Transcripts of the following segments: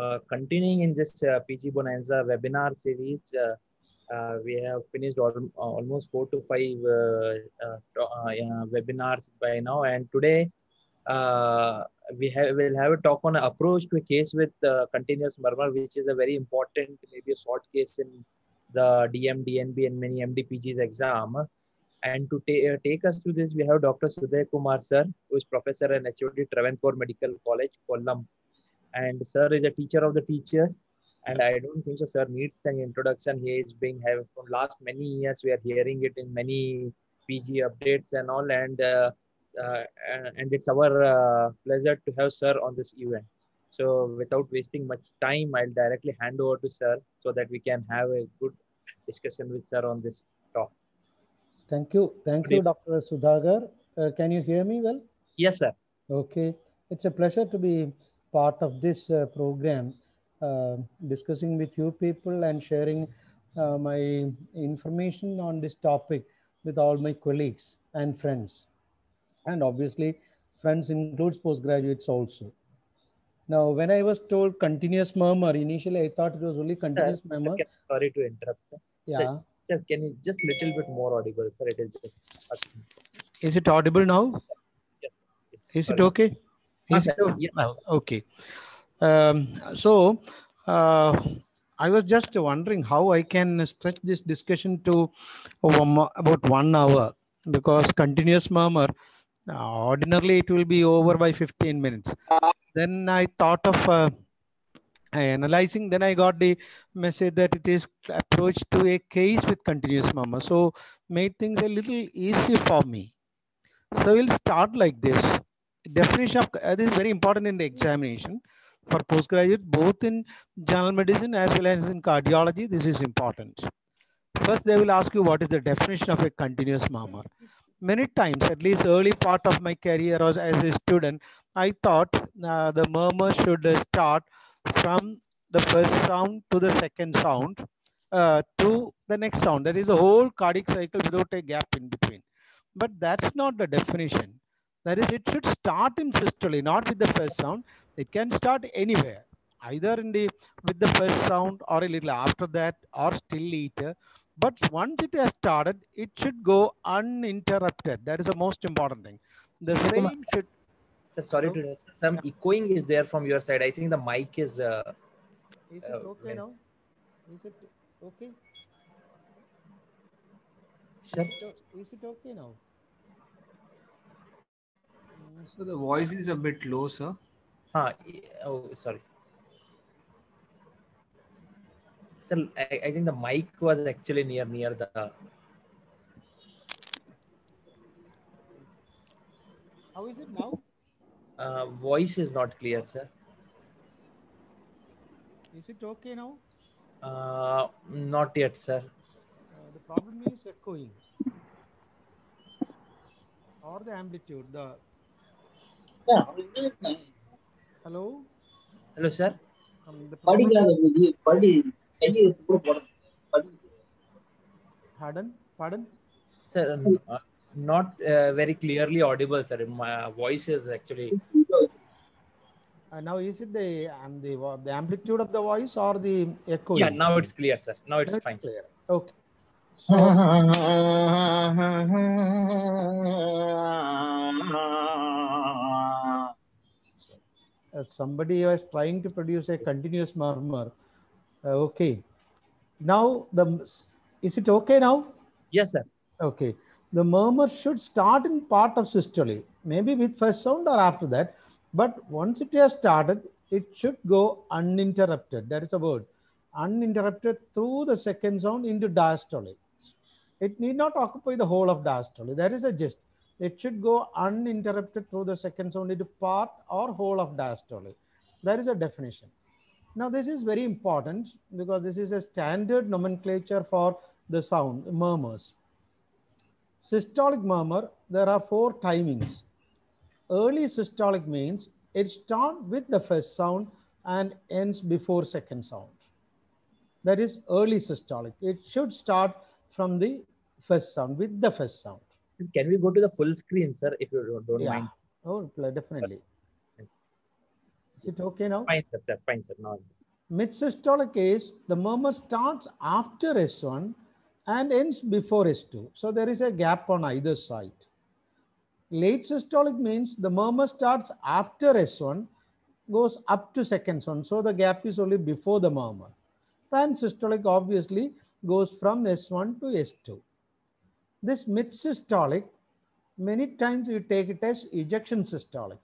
uh, continuing in this uh, PG Bonanza webinar series, uh, uh, we have finished al almost four to five webinars by now, and today we have will have a talk on an approach to a case with continuous murmur, which is a very important, maybe a short case in the DM, DNB, and many MDPG's exam. And to ta uh, take us through this, we have Dr. Sudhaya Kumar, sir, who is professor and HOD Travancore Medical College, Kollam. And sir is a teacher of the teachers. And I don't think so, sir needs an introduction. He is being having from last many years. We are hearing it in many PG updates and all. And uh, uh, and it's our uh, pleasure to have sir on this event. So without wasting much time, I'll directly hand over to sir so that we can have a good discussion with sir on this talk. Thank you. Thank you, Dr. Sudhagar. Uh, can you hear me well? Yes, sir. Okay. It's a pleasure to be part of this uh, program, uh, discussing with you people and sharing uh, my information on this topic with all my colleagues and friends. And obviously, friends includes postgraduates also. Now, when I was told continuous murmur, initially I thought it was only continuous Sir, murmur. Sorry to interrupt, sir. Yeah. Sir, sir, can you just little bit more audible, sir? It is just Is it audible now? yes. yes. Is it okay? Ah, Is it yeah. oh, okay? Um, so uh, I was just wondering how I can stretch this discussion to about one hour because continuous murmur uh, ordinarily it will be over by 15 minutes. Then I thought of uh, analyzing. Then I got the message that it is approach to a case with continuous murmur. So made things a little easier for me. So we'll start like this. Definition of uh, this is very important in the examination for postgraduate, both in general medicine as well as in cardiology. This is important. First, they will ask you what is the definition of a continuous murmur. Many times, at least early part of my career as, as a student, I thought uh, the murmur should start from the first sound to the second sound uh, to the next sound. That is a whole cardiac cycle without a gap in between. But that's not the definition. That is, it should start in systole, not with the first sound. It can start anywhere, either in the with the first sound or a little after that, or still later. But once it has started, it should go uninterrupted. That is the most important thing. The same should. Sir, sorry to. Some echoing is there from your side. I think the mic is. Uh, Is Uh, it okay well- now? Is it okay? sir, Is it okay now? So the voice is a bit low, sir. huh, oh, sorry. Sir, I, I think the mic was actually near near the. How is it now? Uh, voice is not clear, sir. Is it okay now? Uh, not yet, sir. Uh, the problem is echoing or the amplitude. The hello. Hello, sir. Um, the problem, படிக்காத புதி படி கையை எடுத்து கூட போட படி pardon, pardon. Sir, uh, not uh, very clearly audible, sir. My voice is actually. Uh, now is it the um, the vo- the amplitude of the voice or the echoing? Yeah, now it's clear, sir. Now it's That's fine. Sir. clear. Okay. So uh, somebody was trying to produce a continuous murmur. Uh, okay. Now the is it okay now? Yes, sir. Okay. The murmur should start in part of systole, maybe with first sound or after that. But once it has started, it should go uninterrupted. That is a word. Uninterrupted through the second sound into diastole. It need not occupy the whole of diastole. That is the gist. It should go uninterrupted through the second sound into part or whole of diastole. That is a definition. Now, this is very important because this is a standard nomenclature for the sound murmurs. Systolic murmur, there are four timings. Early systolic means it starts with the first sound and ends before second sound. That is early systolic. It should start from the first sound with the first sound. Can we go to the full screen, sir, if you don't, Yeah. mind? Oh, definitely. Is it okay now? Fine, sir, sir. Fine, sir. Now, Mid-systolic case, the murmur starts after S1 and ends before S2. So there is a gap on either side. Late systolic means the murmur starts after S1, goes up to second one. So the gap is only before the murmur. Pan-systolic obviously goes from S1 to S2. This mid-systolic, many times you take it as ejection systolic.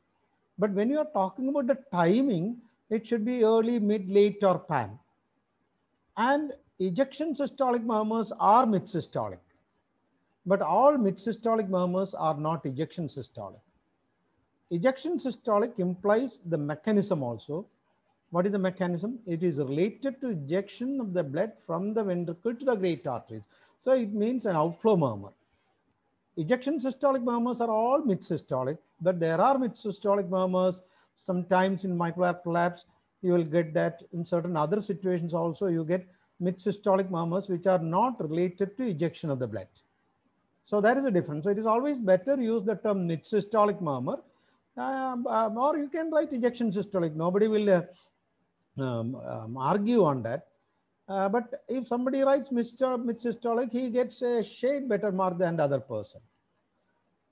But when you are talking about the timing, it should be early, mid, late, or pan. And ejection systolic murmurs are mid systolic. But all mid systolic murmurs are not ejection systolic. Ejection systolic implies the mechanism also. What is the mechanism? It is related to ejection of the blood from the ventricle to the great arteries. So it means an outflow murmur. Ejection systolic murmurs are all mid systolic, but there are mid systolic murmurs. Sometimes in myocardial collapse, you will get that in certain other situations also, you get mid systolic murmurs which are not related to ejection of the blood. So that is a difference. So it is always better use the term mid systolic murmur, um, or you can write ejection systolic. Nobody will uh, um, um, argue on that. Uh, but if somebody writes Mr. mid-systolic, he gets a shade better mark than the other person.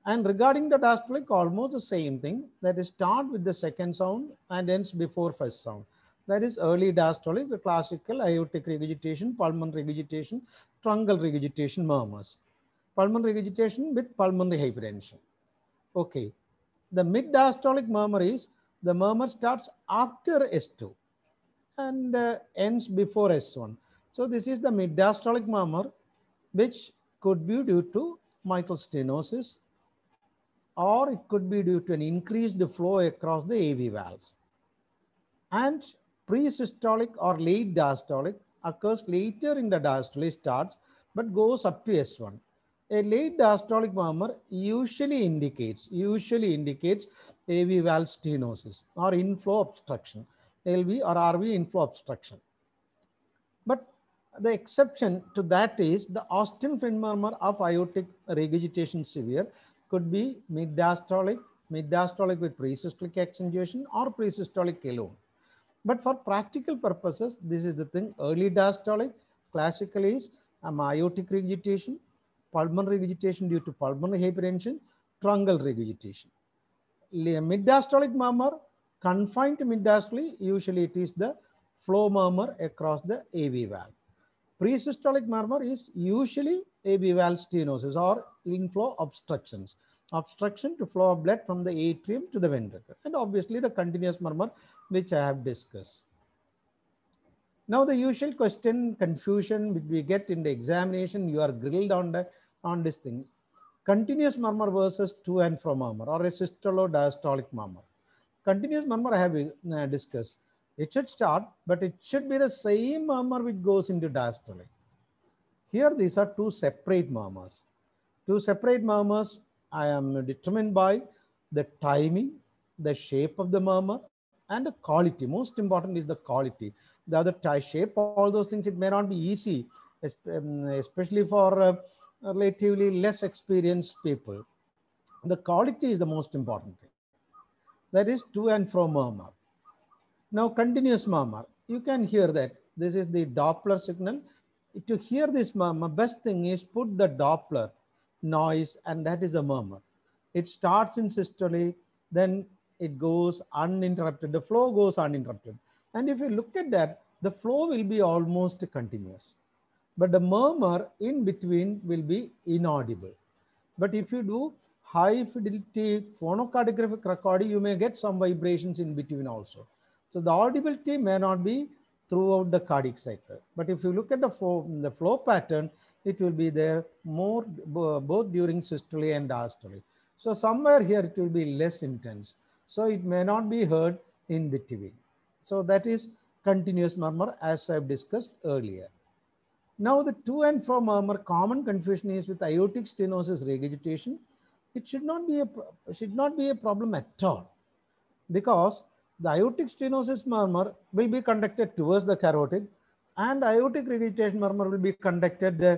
And regarding the diastolic, almost the same thing. That is start with the second sound and ends before first sound. That is early diastolic, the classical aortic regurgitation, pulmonary regurgitation, truncal regurgitation murmurs. Pulmonary regurgitation with pulmonary hypertension. Okay. The mid-diastolic murmur is the murmur starts after S2 and uh, ends before S1. So this is the mid-diastolic murmur, which could be due to mitral stenosis, or it could be due to an increased flow across the AV valves. And pre-systolic or late diastolic occurs later in the diastole starts, but goes up to S1. A late diastolic murmur usually indicates, usually indicates AV valve stenosis or inflow obstruction. LV or RV inflow obstruction. But the exception to that is the Austin Flint murmur of aortic regurgitation severe could be mid-diastolic, mid-diastolic with presystolic accentuation or presystolic alone. But for practical purposes, this is the thing. Early diastolic classically is um, aortic regurgitation, pulmonary regurgitation due to pulmonary hypertension, truncal regurgitation. Mid-diastolic murmur confined to mid-diastole, usually it is the flow murmur across the AV valve. Presystolic murmur is usually AV valve stenosis or inflow obstructions. Obstruction to flow of blood from the atrium to the ventricle. And obviously the continuous murmur, which I have discussed. Now the usual question, confusion which we get in the examination, you are grilled on, the, on this thing. Continuous murmur versus to and fro murmur or a systolo-diastolic murmur continuous murmur I have uh, discussed. It should start, but it should be the same murmur which goes into diastole. Here, these are two separate murmurs. Two separate murmurs I am determined by the timing, the shape of the murmur, and the quality. Most important is the quality. The other tie shape, all those things, it may not be easy, especially for uh, relatively less experienced people. The quality is the most important thing that is to and fro murmur. Now continuous murmur, you can hear that. This is the Doppler signal. To hear this murmur, best thing is put the Doppler noise and that is a murmur. It starts in systole, then it goes uninterrupted. The flow goes uninterrupted. And if you look at that, the flow will be almost continuous. But the murmur in between will be inaudible. But if you do high fidelity phonocardiographic recording, you may get some vibrations in between also. So the audibility may not be throughout the cardiac cycle. But if you look at the flow, the flow pattern, it will be there more both during systole and diastole. So somewhere here it will be less intense. So it may not be heard in between. So that is continuous murmur as I've discussed earlier. Now the to and fro murmur common confusion is with aortic stenosis regurgitation it should not be a should not be a problem at all because the aortic stenosis murmur will be conducted towards the carotid and aortic regurgitation murmur will be conducted uh,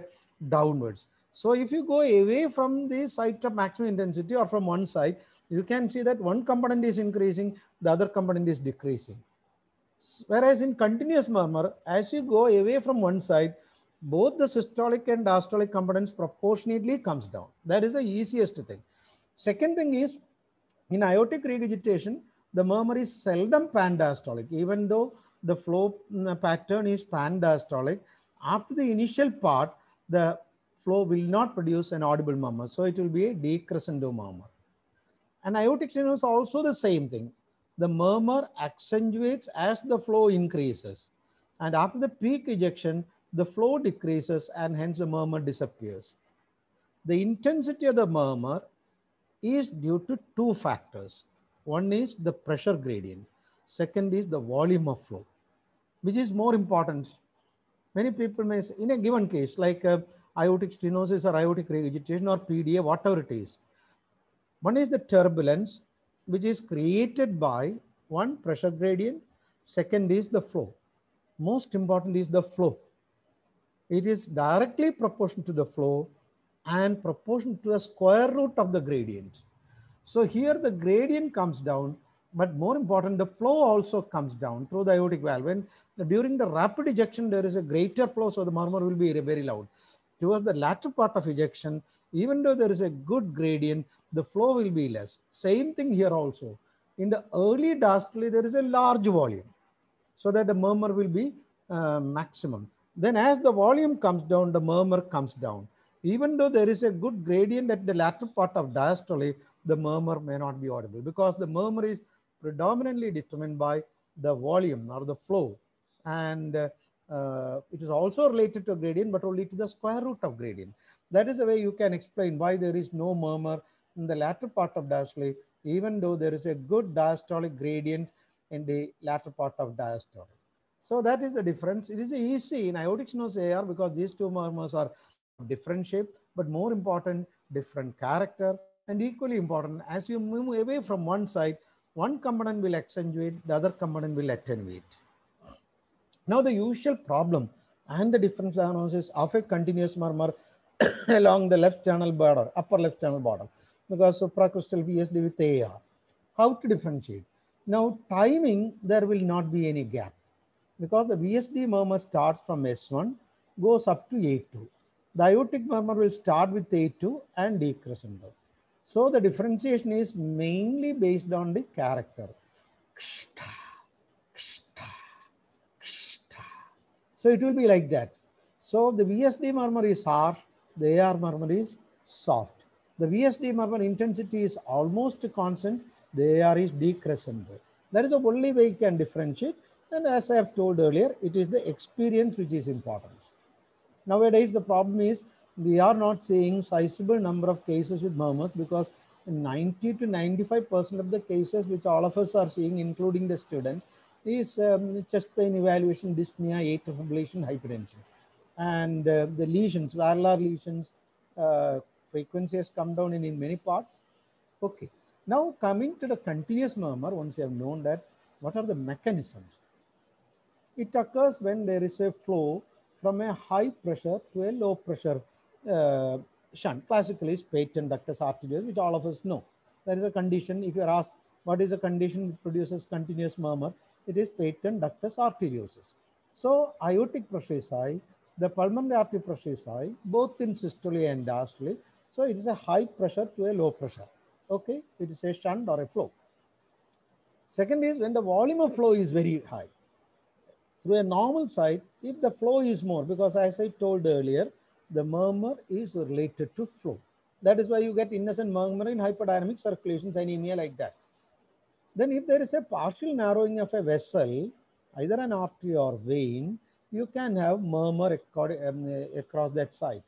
downwards. So if you go away from the site of maximum intensity or from one side, you can see that one component is increasing, the other component is decreasing. Whereas in continuous murmur, as you go away from one side, both the systolic and diastolic components proportionately comes down. That is the easiest thing. Second thing is in aortic regurgitation, the murmur is seldom pan-diastolic, even though the flow mm, pattern is pan-diastolic. After the initial part, the flow will not produce an audible murmur. So it will be a decrescendo murmur. And aortic stenosis is also the same thing. The murmur accentuates as the flow increases. And after the peak ejection, the flow decreases and hence the murmur disappears. The intensity of the murmur is due to two factors. One is the pressure gradient. Second is the volume of flow, which is more important. Many people may say, in a given case, like uh, aortic stenosis or aortic regurgitation or PDA, whatever it is, one is the turbulence, which is created by one pressure gradient. Second is the flow. Most important is the flow. It is directly proportional to the flow and proportional to the square root of the gradient. So here the gradient comes down, but more important, the flow also comes down through the aortic valve. And during the rapid ejection, there is a greater flow, so the murmur will be very loud. Towards the latter part of ejection, even though there is a good gradient, the flow will be less. Same thing here also. In the early diastole, there is a large volume, so that the murmur will be uh, maximum. Then as the volume comes down, the murmur comes down. Even though there is a good gradient at the latter part of diastole, the murmur may not be audible because the murmur is predominantly determined by the volume or the flow. And uh, uh, it is also related to gradient, but only to the square root of gradient. That is the way you can explain why there is no murmur in the latter part of diastole, even though there is a good diastolic gradient in the latter part of diastole. So that is the difference. It is easy in aortic stenosis AR because these two murmurs are different shape, but more important, different character, and equally important, as you move away from one side, one component will accentuate, the other component will attenuate. Now the usual problem and the difference diagnosis of a continuous murmur along the left sternal border, upper left sternal border, because supracristal VSD with AR. How to differentiate? Now timing, there will not be any gap because the VSD murmur starts from S1, goes up to A2. The aortic murmur will start with A2 and decrescendo. So the differentiation is mainly based on the character. So it will be like that. So the VSD murmur is harsh, the AR murmur is soft. The VSD murmur intensity is almost constant, the AR is decrescendo. That is the only way you can differentiate. And as I have told earlier, it is the experience which is important. Nowadays, the problem is we are not seeing sizable number of cases with murmurs because 90 to 95% of the cases which all of us are seeing, including the students, is um, chest pain evaluation, dyspnea, atrial fibrillation, hypertension. And uh, the lesions, valvular lesions, uh, frequency has come down in, in many parts. Okay. Now coming to the continuous murmur, once you have known that, what are the mechanisms? It occurs when there is a flow from a high pressure to a low pressure uh, shunt. Classically, is patent ductus arteriosus, which all of us know. There is a condition. If you are asked what is a condition that produces continuous murmur, it is patent ductus arteriosus. So, aortic pressure is high, the pulmonary artery pressure is high, both in systole and diastole. So, it is a high pressure to a low pressure. Okay, it is a shunt or a flow. Second is when the volume of flow is very high. Through a normal site, if the flow is more, because as I told earlier, the murmur is related to flow. That is why you get innocent murmur in hyperdynamic circulations anemia like that. Then if there is a partial narrowing of a vessel, either an artery or vein, you can have murmur um, uh, across that site.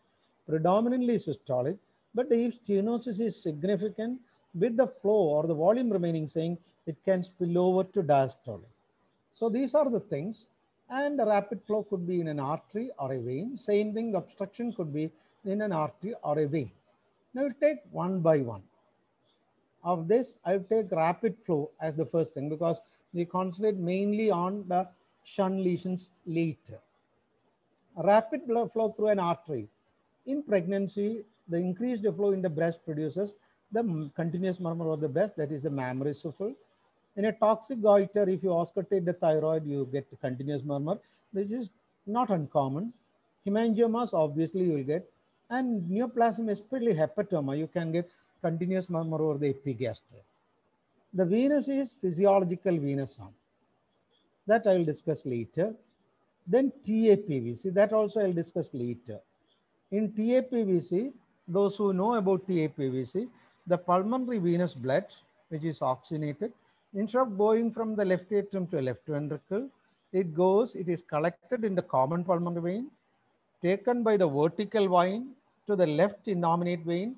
Predominantly systolic, but if stenosis is significant with the flow or the volume remaining same, it can spill over to diastolic. So these are the things and the rapid flow could be in an artery or a vein. Same thing, the obstruction could be in an artery or a vein. Now we'll take one by one. Of this, I'll take rapid flow as the first thing because we concentrate mainly on the shunt lesions later. Rapid blood flow through an artery. In pregnancy, the increased flow in the breast produces the continuous murmur of the breast, that is the mammary souffle. In a toxic goiter, if you auscultate the thyroid, you get continuous murmur, which is not uncommon. Hemangiomas, obviously, you will get. And neoplasm, especially hepatoma, you can get continuous murmur over the epigastrium. The venous is physiological venous hum. That I will discuss later. Then TAPVC, that also I'll discuss later. In TAPVC, those who know about TAPVC, the pulmonary venous blood, which is oxygenated, instead of going from the left atrium to left ventricle, it goes, it is collected in the common pulmonary vein, taken by the vertical vein to the left innominate vein,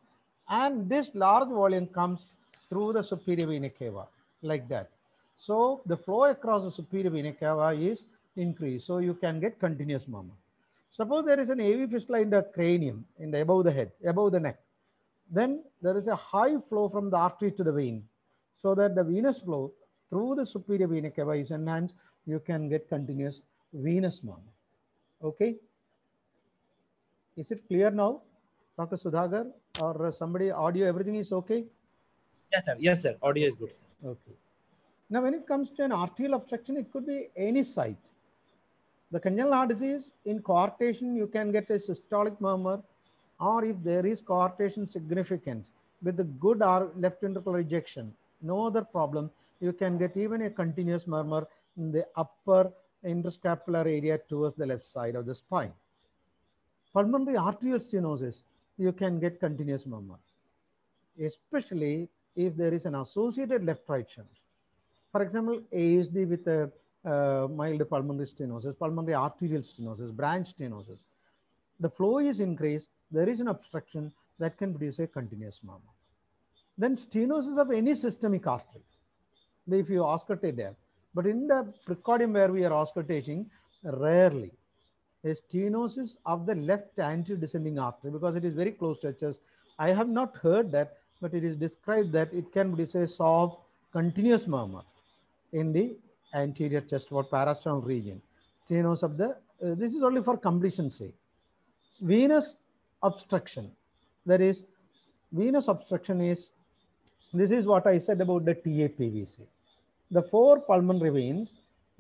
and this large volume comes through the superior vena cava, like that. So the flow across the superior vena cava is increased, so you can get continuous murmur. Suppose there is an AV fistula in the cranium, in the above the head, above the neck. Then there is a high flow from the artery to the vein, so that the venous flow through the superior vena cava is enhanced. You can get continuous venous murmur. Okay. Is it clear now, Dr. Sudhagar, or somebody audio? Everything is okay. Yes, sir. Yes, sir. Audio is good, sir. Okay. Now, when it comes to an arterial obstruction, it could be any site. The congenital heart disease, in coarctation, you can get a systolic murmur, or if there is coarctation significance with the good or left ventricular ejection, no other problem, you can get even a continuous murmur in the upper interscapular area towards the left side of the spine. Pulmonary arterial stenosis, you can get continuous murmur, especially if there is an associated left-right shunt. For example, ASD with a uh, mild pulmonary stenosis, pulmonary arterial stenosis, branch stenosis. The flow is increased, there is an obstruction that can produce a continuous murmur. Then stenosis of any systemic artery, if you auscultate there. But in the precordium where we are auscultating, rarely. A stenosis of the left anterior descending artery because it is very close to chest. I have not heard that, but it is described that it can produce a soft continuous murmur in the anterior chest or parasternal region. Stenosis of the, uh, this is only for completion sake. Venous obstruction, that is, venous obstruction is, this is what I said about the TAPVC. The four pulmonary veins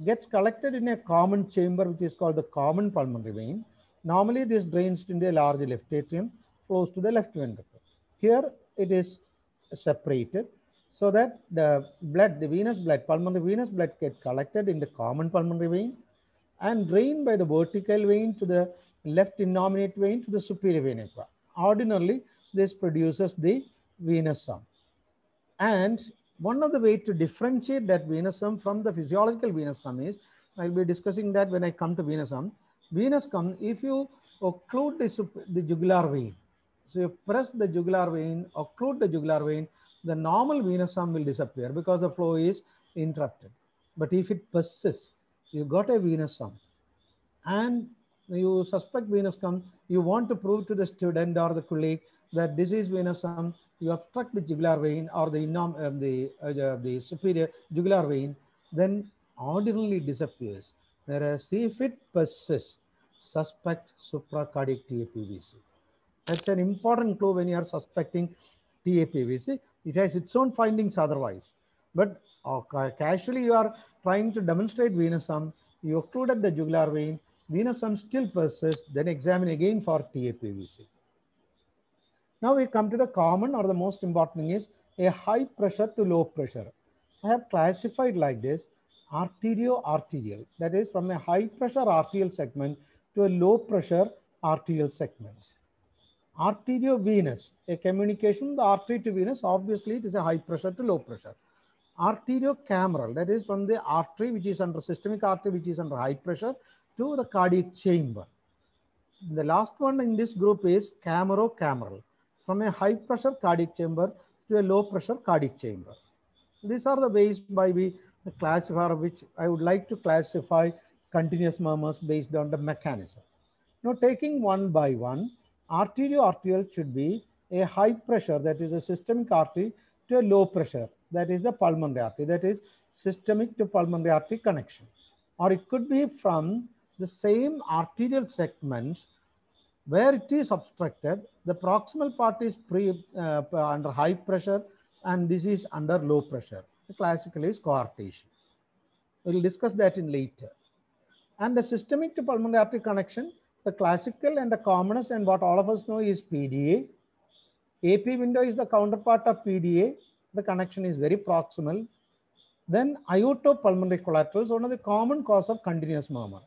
gets collected in a common chamber, which is called the common pulmonary vein. Normally, this drains into a large left atrium, flows to the left ventricle. Here, it is separated so that the blood, the venous blood, pulmonary venous blood get collected in the common pulmonary vein and drained by the vertical vein to the left innominate vein to the superior vena cava. Ordinarily, this produces the venous hum. And one of the way to differentiate that venous hum from the physiological venous hum is, I'll be discussing that when I come to venous hum. Venous hum, if you occlude the, the jugular vein, so you press the jugular vein, occlude the jugular vein, the normal venous hum will disappear because the flow is interrupted. But if it persists, you got a venous hum and you suspect venous hum, you want to prove to the student or the colleague that this is venous hum, you obstruct the jugular vein or the, uh, the, uh, the superior jugular vein, then ordinarily disappears. Whereas if it persists, suspect supracardiac TAPVC. That's an important clue when you are suspecting TAPVC. It has its own findings otherwise. But uh, casually you are trying to demonstrate venous hum, you occluded the jugular vein, venous hum still persists, then examine again for TAPVC. Now we come to the common or the most important is a high pressure to low pressure. I have classified like this arterio-arterial, that is from a high pressure arterial segment to a low pressure arterial segment. Arteriovenous, a communication the artery to venous, obviously it is a high pressure to low pressure. Arteriocameral, that is from the artery which is under systemic artery which is under high pressure to the cardiac chamber. The last one in this group is camerocameral, from a high pressure cardiac chamber to a low pressure cardiac chamber. These are the ways by we classify which I would like to classify continuous murmurs based on the mechanism. Now taking one by one, arterioarterial should be a high pressure, that is a systemic artery, to a low pressure, that is the pulmonary artery, that is systemic to pulmonary artery connection. Or it could be from the same arterial segments Where it is obstructed, the proximal part is pre, uh, under high pressure and this is under low pressure. Classically is coarctation. We'll discuss that in later. And the systemic to pulmonary artery connection, the classical and the commonest and what all of us know is PDA. AP window is the counterpart of PDA. The connection is very proximal. Then aortopulmonary collaterals, one of the common cause of continuous murmur.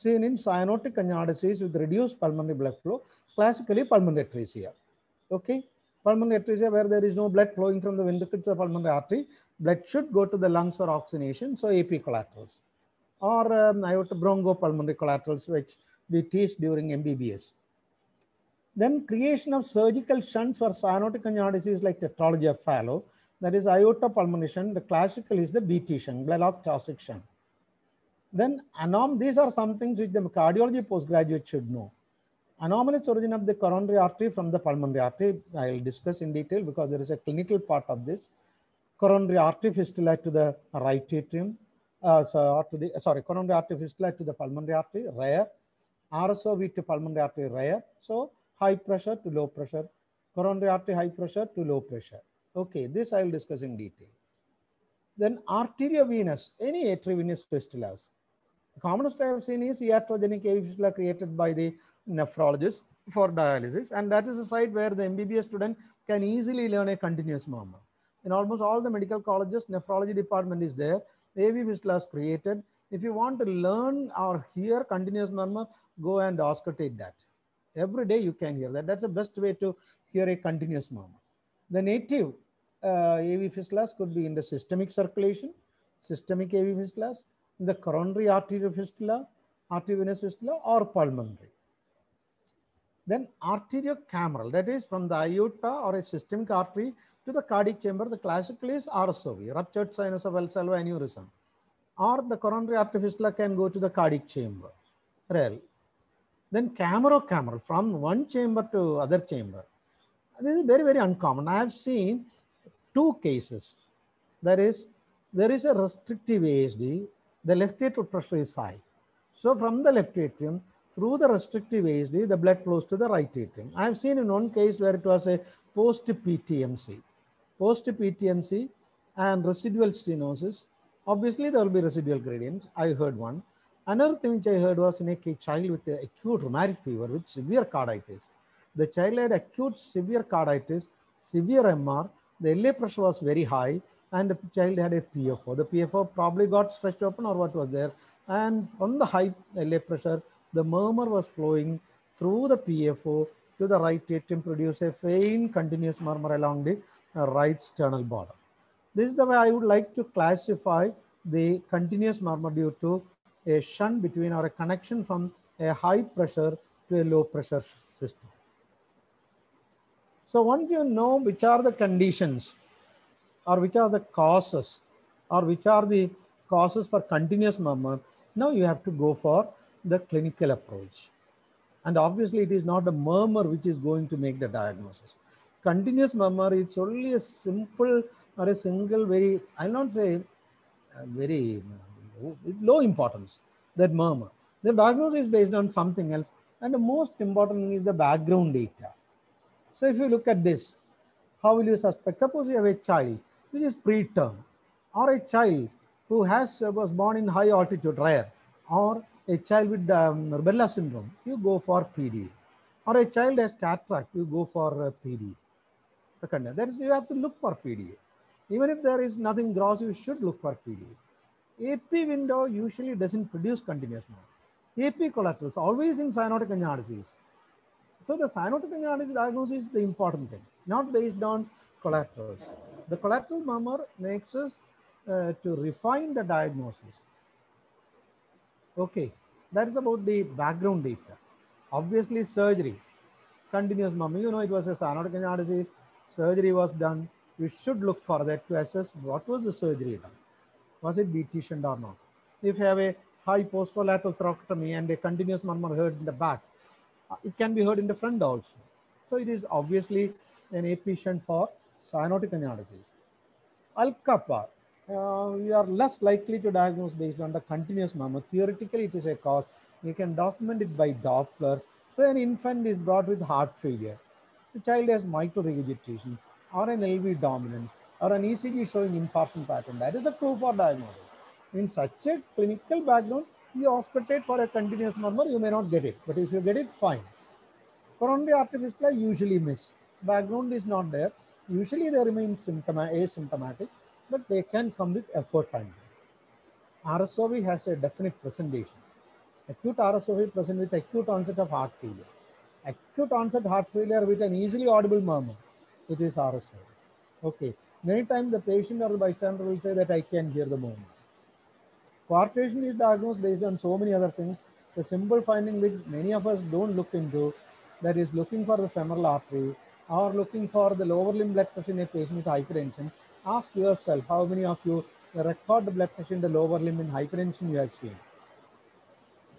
Seen in cyanotic angiodisis with reduced pulmonary blood flow, classically pulmonary atresia. Okay, pulmonary atresia where there is no blood flowing from the ventricle to the pulmonary artery, blood should go to the lungs for oxygenation, so AP collaterals. Or um, bronchopulmonary collaterals, which we teach during MBBS. Then creation of surgical shunts for cyanotic angiodisis like tetralogy of Fallot, that is pulmonary shunt. The classical is the BT shunt, Blalock Taussig shunt. Then anom, these are some things which the cardiology postgraduate should know. Anomalous origin of the coronary artery from the pulmonary artery, I will discuss in detail because there is a clinical part of this. Coronary artery fistula to the right atrium, uh, so, to the, sorry, coronary artery fistula to the pulmonary artery, rare. RSOV to pulmonary artery, rare. So, high pressure to low pressure, coronary artery high pressure to low pressure. Okay, this I will discuss in detail. Then arteriovenous, any arteriovenous fistulas. The commonest I have seen is iatrogenic AV fistula created by the nephrologist for dialysis. And that is a site where the MBBS student can easily learn a continuous murmur. In almost all the medical colleges, nephrology department is there. The AV fistula is created. If you want to learn or hear continuous murmur, go and auscultate that. Every day you can hear that. That's the best way to hear a continuous murmur. The native uh, AV fistulas could be in the systemic circulation, systemic AV fistulas, in the coronary arterial fistula, arteriovenous fistula, or pulmonary. Then arteriocameral, that is from the aorta or a systemic artery to the cardiac chamber. The classical is RSOV, ruptured sinus of Valsalva aneurysm. Or the coronary artery fistula can go to the cardiac chamber. Rel. Then camerocameral, from one chamber to other chamber. This is very, very uncommon. I have seen two cases. That is, there is a restrictive ASD, the left atrial pressure is high. So from the left atrium, through the restrictive ASD, the blood flows to the right atrium. I have seen in one case where it was a post-PTMC. Post-PTMC and residual stenosis. Obviously, there will be residual gradient. I heard one. Another thing which I heard was in a child with acute rheumatic fever with severe carditis. The child had acute severe carditis, severe MR, the LA pressure was very high, and the child had a PFO. The PFO probably got stretched open or what was there. And on the high LA pressure, the murmur was flowing through the PFO to the right atrium, produce a faint continuous murmur along the uh, right sternal border. This is the way I would like to classify the continuous murmur due to a shunt between or a connection from a high pressure to a low pressure system. So once you know which are the conditions or which are the causes or which are the causes for continuous murmur, now you have to go for the clinical approach. And obviously it is not a murmur which is going to make the diagnosis. Continuous murmur, it's only a simple or a single very, I'll not say uh, very uh, low importance, that murmur. The diagnosis is based on something else. And the most important thing is the background data. So if you look at this, how will you suspect? Suppose you have a child which is preterm or a child who has uh, was born in high altitude, rare, or a child with um, rubella syndrome, you go for PD. Or a child has cataract, you go for uh, PD. That is, you have to look for PDA. Even if there is nothing gross, you should look for PDA. AP window usually doesn't produce continuous mode. AP collaterals, always in cyanotic angiodisis. So the cyanotic angiodisis diagnosis is the important thing, not based on collaterals. The collateral murmur makes us uh, to refine the diagnosis. Okay, that is about the background data. Obviously, surgery, continuous murmur. You know, it was a cyanotic disease. Surgery was done. We should look for that to assess what was the surgery done. Was it BT or not? If you have a high posterolateral thoracotomy and a continuous murmur heard in the back, it can be heard in the front also. So it is obviously an AP for cyanotic angiodisis. ALCAPA, uh, you are less likely to diagnose based on the continuous murmur. Theoretically, it is a cause. You can document it by Doppler. So an infant is brought with heart failure. The child has mitral regurgitation or an LV dominance or an ECG showing infarction pattern. That is the clue for diagnosis. In such a clinical background, you auscultate for a continuous murmur, you may not get it. But if you get it, fine. Coronary artery fistula usually miss. Background is not there. Usually they remain symptoma- asymptomatic, but they can come with effort time. RSOV has a definite presentation. Acute RSOV present with acute onset of heart failure. Acute onset heart failure with an easily audible murmur. It is RSOV. Okay. Many times the patient or the bystander will say that I can hear the murmur. Coarctation is diagnosed based on so many other things. The simple finding which many of us don't look into, that is looking for the femoral artery or looking for the lower limb blood pressure in a patient with hypertension. Ask yourself how many of you record the blood pressure in the lower limb in hypertension you have seen.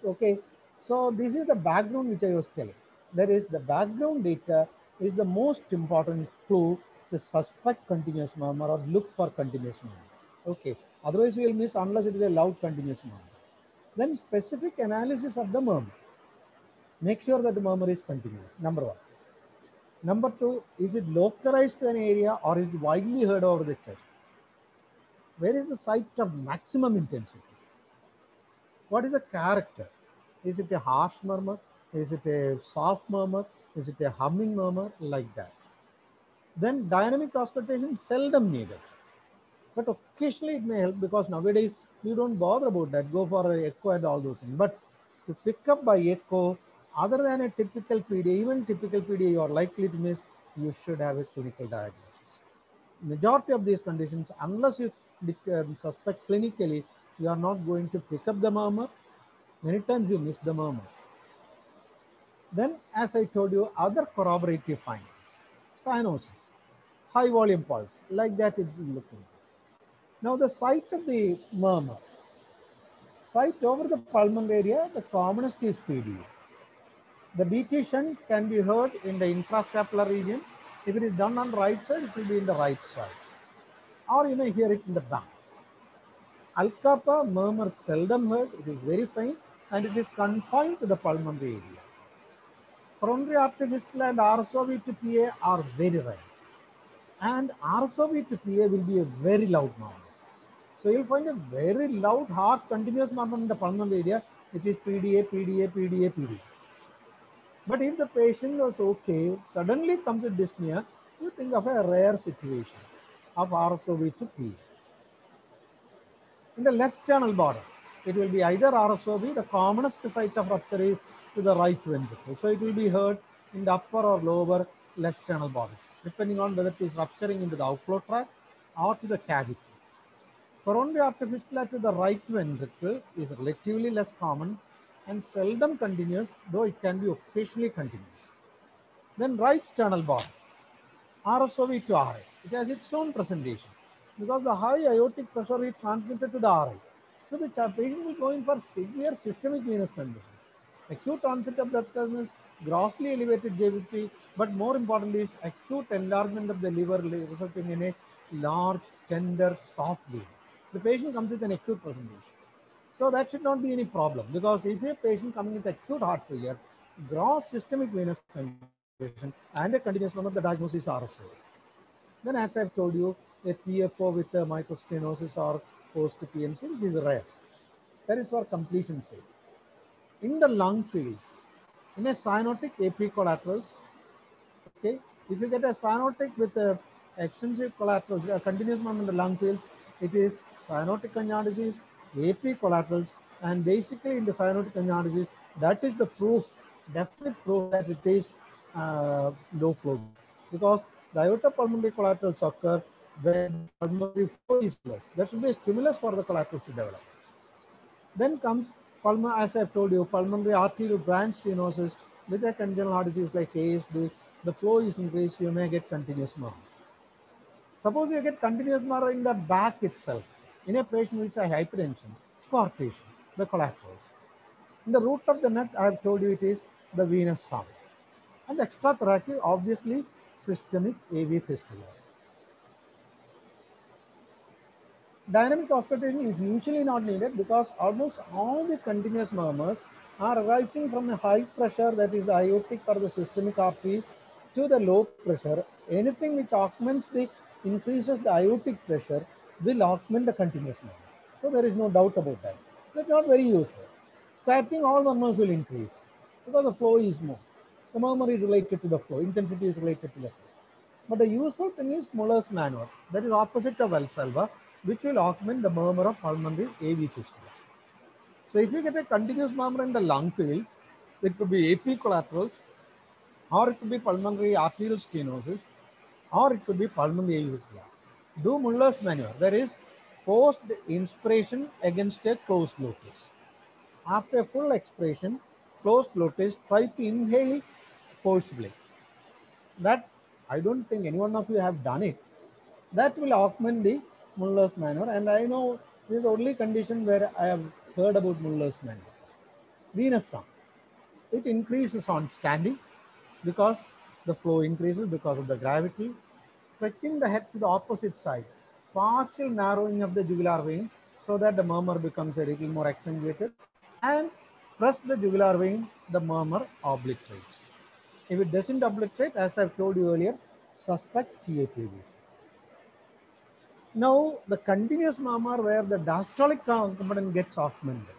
Okay, so this is the background which I was telling. That is the background data is the most important clue to suspect continuous murmur or look for continuous murmur. Okay, otherwise we will miss unless it is a loud continuous murmur. Then specific analysis of the murmur. Make sure that the murmur is continuous, number one. Number two, is it localized to an area or is it widely heard over the chest? Where is the site of maximum intensity? What is the character? Is it a harsh murmur? Is it a soft murmur? Is it a humming murmur? Like that. Then dynamic auscultation seldom needed. But occasionally it may help because nowadays you don't bother about that. Go for echo and all those things. But to pick up by echo, other than a typical PDA, even typical PDA you are likely to miss, you should have a clinical diagnosis. Majority of these conditions, unless you um, suspect clinically, you are not going to pick up the murmur. Many times you miss the murmur. Then, as I told you, other corroborative findings, cyanosis, high volume pulse, like that it is looking. Now, the site of the murmur, site over the pulmonary area, the commonest is PDA. The shunt can be heard in the infrascapular region. If it is done on the right side, it will be in the right side. Or you may hear it in the back. Alcapa murmur seldom heard, it is very faint and it is confined to the pulmonary area. Coronary artery fistula and RSOV to PA are very rare. And RSOV to PA will be a very loud murmur. So you'll find a very loud, harsh, continuous murmur in the pulmonary area. It is PDA, PDA, PDA, PDA. But if the patient was okay, suddenly comes with dyspnea, you think of a rare situation of RSOV to PA. In the left sternal border, it will be either RSOV, the commonest site of rupture to the right ventricle. So it will be heard in the upper or lower left sternal border, depending on whether it is rupturing into the outflow tract or to the cavity. Coronary fistula to the right ventricle is relatively less common and seldom continuous, though it can be occasionally continuous. Then right sternal border, RSOV to RA. It has its own presentation because the high aortic pressure is transmitted to the RA. So the patient will go in for severe systemic venous condition. Acute onset of breathlessness, grossly elevated JVP, but more importantly is acute enlargement of the liver resulting in a large, tender, soft vein. The patient comes with an acute presentation. So that should not be any problem because if a patient coming with acute heart failure, gross systemic venous condition and a continuous one of the diagnosis is RSO. Then as I've told you, a PFO with a mitral stenosis or post PMC, is rare. That is for completion sake. In the lung fields, in a cyanotic AP collaterals, okay, if you get a cyanotic with a extensive collaterals, a continuous murmur in the lung fields, it is cyanotic congenitals, AP collaterals, and basically in the cyanotic congenitals, that is the proof, definite proof that it is uh, low flow because the aorta pulmonary collaterals occur when pulmonary flow is less. That should be a stimulus for the collaterals to develop. Then comes pulmonary, as I've told you, pulmonary arterial branch stenosis with a congenital heart disease like ASD. The flow is increased, you may get continuous murmur. Suppose you get continuous murmur in the back itself, in a patient with a hypertension, coarctation, the collaterals. In the root of the neck, I have told you it is the venous sound. And extra extrathoracic, obviously, systemic AV fistulas. dynamic auscultation is usually not needed because almost all the continuous murmurs are arising from a high pressure that is the aortic or the systemic artery to the low pressure. Anything which augments the increases the aortic pressure will augment the continuous murmur. So there is no doubt about that. That's not very useful. Starting all murmurs will increase because the flow is more. The murmur is related to the flow, intensity is related to the flow. But the useful thing is Muller's maneuver, that is opposite of Valsalva, which will augment the murmur of pulmonary AV fistula. So if you get a continuous murmur in the lung fields, it could be AP collaterals, or it could be pulmonary arterial stenosis, or it could be pulmonary AV fistula. Do Muller's maneuver, that is post inspiration against a closed glottis. After a full expiration, closed glottis, try to inhale forcibly. That I don't think any one of you have done it. That will augment the Muller's maneuver. And I know this is the only condition where I have heard about Muller's maneuver. Venous hum. It increases on standing because the flow increases because of the gravity. Stretching the head to the opposite side. Partial narrowing of the jugular vein so that the murmur becomes a little more accentuated. And press the jugular vein, the murmur obliterates. If it doesn't obliterate, as I've told you earlier, suspect TAPVC. Now, the continuous murmur where the diastolic component gets augmented.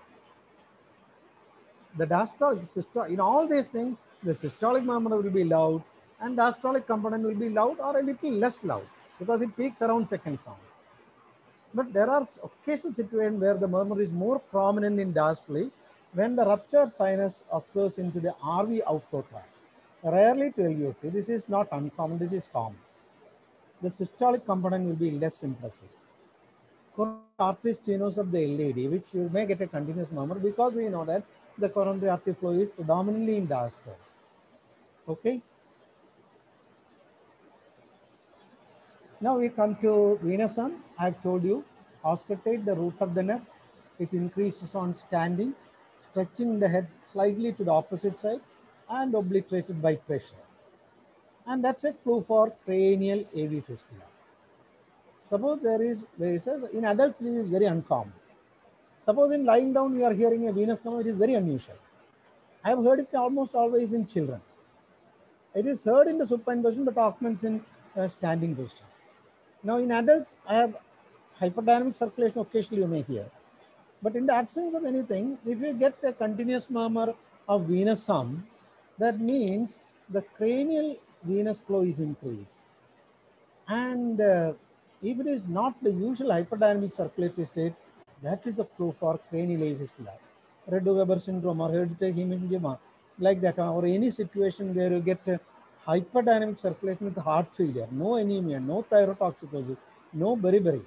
The diastolic in all these things, the systolic murmur will be loud and diastolic component will be loud or a little less loud because it peaks around second sound. But there are occasional situations where the murmur is more prominent in diastole when the ruptured sinus occurs into the RV outflow tract. Rarely to LVOT. This is not uncommon, this is common. The systolic component will be less impressive. Coronary artery stenosis of the LAD, which you may get a continuous murmur because we know that the coronary artery flow is predominantly in diastole. Okay. Now we come to venous hum. I have told you, auscultate the root of the neck. It increases on standing, stretching the head slightly to the opposite side and obliterated by pressure. And that's a clue for cranial AV fistula. Suppose there is, where it says in adults this is very uncommon. Suppose in lying down you are hearing a venous murmur, it is very unusual. I have heard it almost always in children. It is heard in the supine position but augments in uh, standing position. Now in adults, I have hyperdynamic circulation occasionally you may hear. But in the absence of anything, if you get a continuous murmur of venous hum, that means the cranial venous flow is increased. And uh, if it is not the usual hyperdynamic circulatory state, that is the clue for cranial AV fistula. Rendu-Weber syndrome or hereditary hemangioma, like that, or any situation where you get uh, hyperdynamic circulation with heart failure, no anemia, no thyrotoxicosis, no beriberi.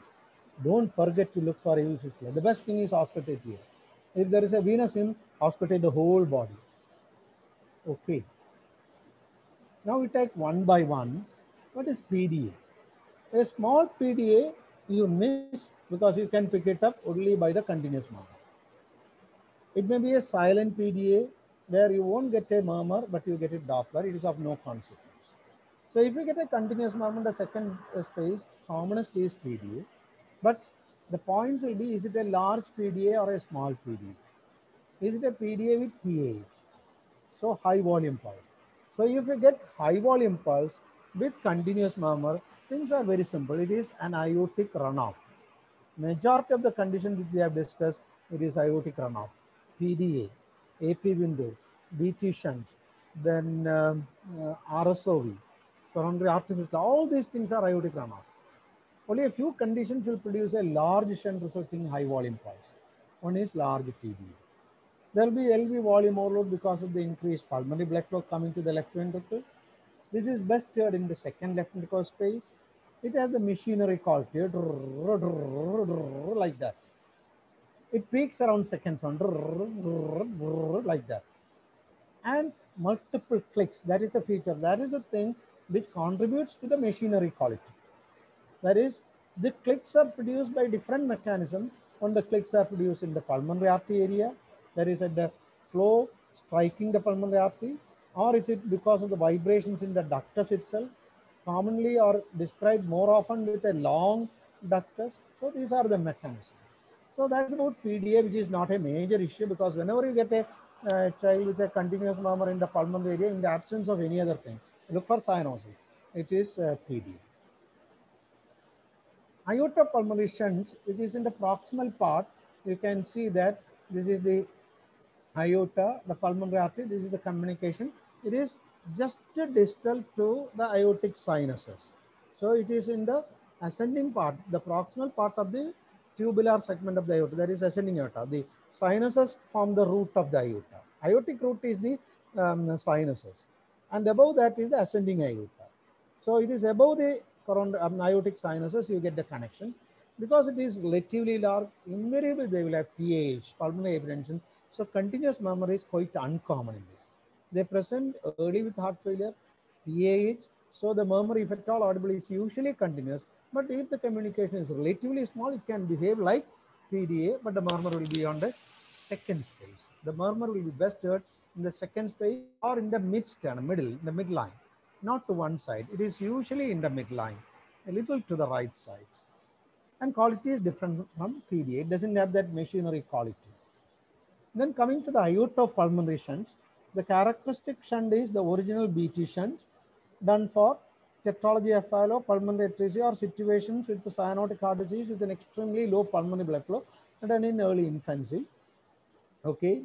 Don't forget to look for AV fistula. The best thing is auscultate here. If there is a venous in, auscultate the whole body. Okay. Now we take one by one. What is PDA? A small PDA you miss because you can pick it up only by the continuous murmur. It may be a silent PDA where you won't get a murmur, but you get a Doppler. It is of no consequence. So if you get a continuous murmur, the second uh, space, commonest is PDA. But the points will be, is it a large PDA or a small PDA? Is it a PDA with PH? So high volume pulse. So if you get high volume pulse with continuous murmur, things are very simple. It is an aortic runoff. Majority of the conditions we have discussed, it is aortic runoff. PDA, AP window, BT shunts, then um, uh, RSOV, coronary fistula, all these things are aortic runoff. Only a few conditions will produce a large shunt resulting high volume pulse. One is large PDA. There will be LV volume overload because of the increased pulmonary blood flow coming to the left ventricle. This is best heard in the second left ventricle space. It has the machinery quality, like that. It peaks around second sound, like that. And multiple clicks, that is the feature. That is the thing which contributes to the machinery quality. That is, the clicks are produced by different mechanisms. When the clicks are produced in the pulmonary artery area, that is at the flow striking the pulmonary artery, or is it because of the vibrations in the ductus itself? Commonly or described more often with a long ductus. So these are the mechanisms. So that's about PDA, which is not a major issue because whenever you get a uh, child with a continuous murmur in the pulmonary area, in the absence of any other thing, look for cyanosis. It is uh, PDA. Iota shunts, which is in the proximal part, you can see that this is the aorta, the pulmonary artery, this is the communication. It is just distal to the aortic sinuses. So it is in the ascending part, the proximal part of the tubular segment of the aorta, that is ascending aorta. The sinuses form the root of the aorta. Aortic root is the um, sinuses. And above that is the ascending aorta. So it is above the um, aortic sinuses, you get the connection. Because it is relatively large, invariably they will have PAH, pulmonary hypertension. So continuous murmur is quite uncommon in this. They present early with heart failure, PAH. So the murmur, if at all audible, is usually continuous. But if the communication is relatively small, it can behave like PDA, but the murmur will be on the second space. The murmur will be best heard in the second space or in the mid sternum, middle, in the midline, not to one side. It is usually in the midline, a little to the right side. And quality is different from PDA. It doesn't have that machinery quality. Then coming to the aortopulmonary shunts, the characteristic shunt is the original BT shunt done for tetralogy of pulmonary atresia or situations with the cyanotic heart disease with an extremely low pulmonary blood flow and done in early infancy. Okay.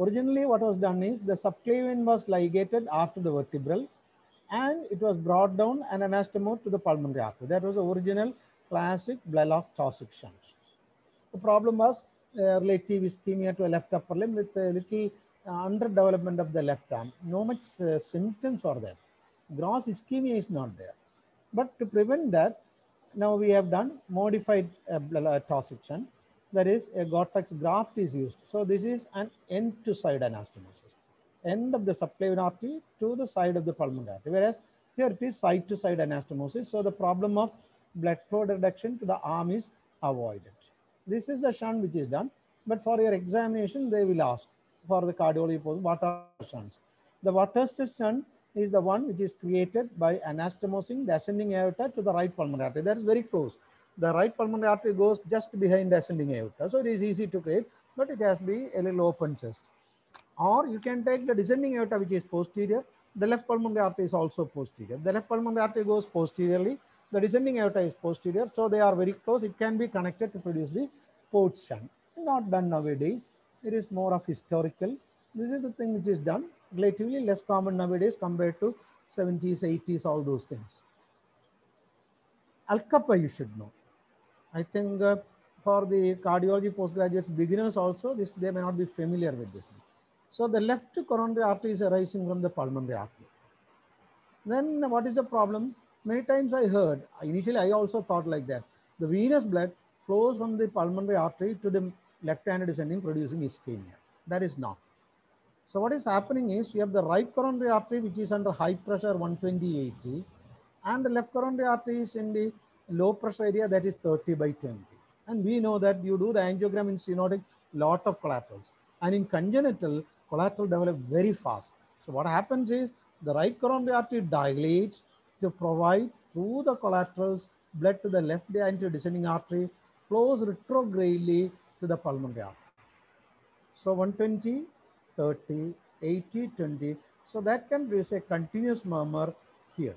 Originally what was done is the subclavian was ligated after the vertebral and it was brought down and anastomored to the pulmonary artery. That was the original classic Blalock Taussig shunt. The problem was uh, relative ischemia to a left upper limb with a little uh, underdevelopment of the left arm. No much uh, symptoms are there. Gross ischemia is not there. But to prevent that, now we have done modified uh, Taussig shunt. That is a Gore-Tex graft is used. So this is an end to side anastomosis. End of the subclavian artery to the side of the pulmonary artery. Whereas here it is side to side anastomosis. So the problem of blood flow reduction to the arm is avoided. This is the shunt which is done. But for your examination, they will ask for the cardiology post, what are the shunts? The Waterston shunt is the one which is created by anastomosing the ascending aorta to the right pulmonary artery. That is very close. The right pulmonary artery goes just behind the ascending aorta. So it is easy to create, but it has to be a little open chest. Or you can take the descending aorta, which is posterior. The left pulmonary artery is also posterior. The left pulmonary artery goes posteriorly. The descending aorta is posterior. So they are very close. It can be connected to produce the Potts shunt. Not done nowadays. It is more of historical. This is the thing which is done relatively less common nowadays compared to 70s, 80s, all those things. ALCAPA you should know. I think uh, for the cardiology postgraduates, beginners also, this they may not be familiar with this. So the left coronary artery is arising from the pulmonary artery. Then what is the problem? Many times I heard, initially I also thought like that. The venous blood flows from the pulmonary artery to the left anterior descending producing ischemia. That is not. So what is happening is you have the right coronary artery which is under high pressure 120 80 and the left coronary artery is in the low pressure area that is 30 by 20. And we know that you do the angiogram in stenotic lot of collaterals and in congenital collateral develop very fast. So what happens is the right coronary artery dilates to provide through the collaterals blood to the left anterior descending artery flows retrogradely to the pulmonary artery. So 120 30, 80, 20. So that can be a continuous murmur here.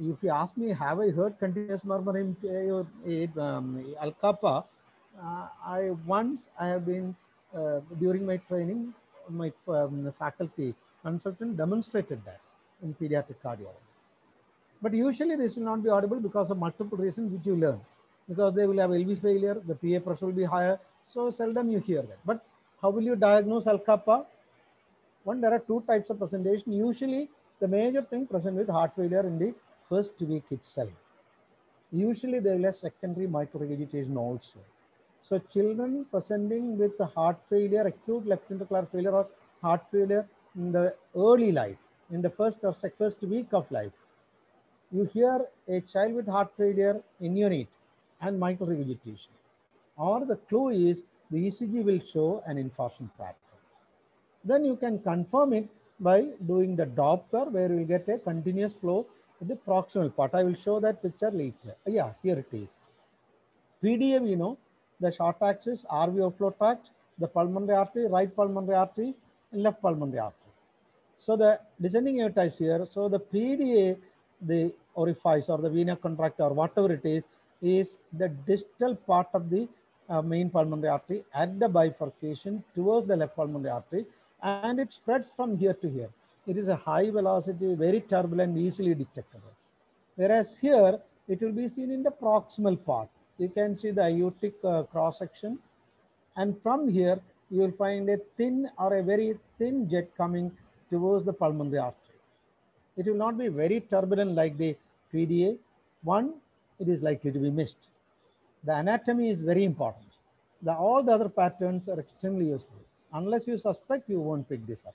If you ask me, have I heard continuous murmur in uh, um, ALCAPA? Uh, I once I have been uh, during my training, my um, faculty consultant demonstrated that in pediatric cardiology. But usually this will not be audible because of multiple reasons which you learn. Because they will have LV failure, the PA pressure will be higher. So seldom you hear that. But how will you diagnose ALCAPA? One, there are two types of presentation. Usually, the major thing present with heart failure in the first week itself. Usually, there is secondary mitral regurgitation also. So, children presenting with heart failure, acute left ventricular failure or heart failure in the early life, in the first or first week of life, you hear a child with heart failure in unit and mitral regurgitation. Or the clue is the ECG will show an infarction pattern. Then you can confirm it by doing the Doppler where you will get a continuous flow to the proximal part. I will show that picture later. Yeah, here it is. PDA, we know the short axis, RV outflow tract, the pulmonary artery, right pulmonary artery, and left pulmonary artery. So the descending aorta is here. So the PDA, the orifice or the vena contracta or whatever it is, is the distal part of the uh, main pulmonary artery at the bifurcation towards the left pulmonary artery and it spreads from here to here. It is a high velocity, very turbulent, easily detectable. Whereas here, it will be seen in the proximal part. You can see the aortic uh, cross section. And from here, you will find a thin or a very thin jet coming towards the pulmonary artery. It will not be very turbulent like the PDA. One, it is likely to be missed. The anatomy is very important. The, all the other patterns are extremely useful. Unless you suspect, you won't pick this up.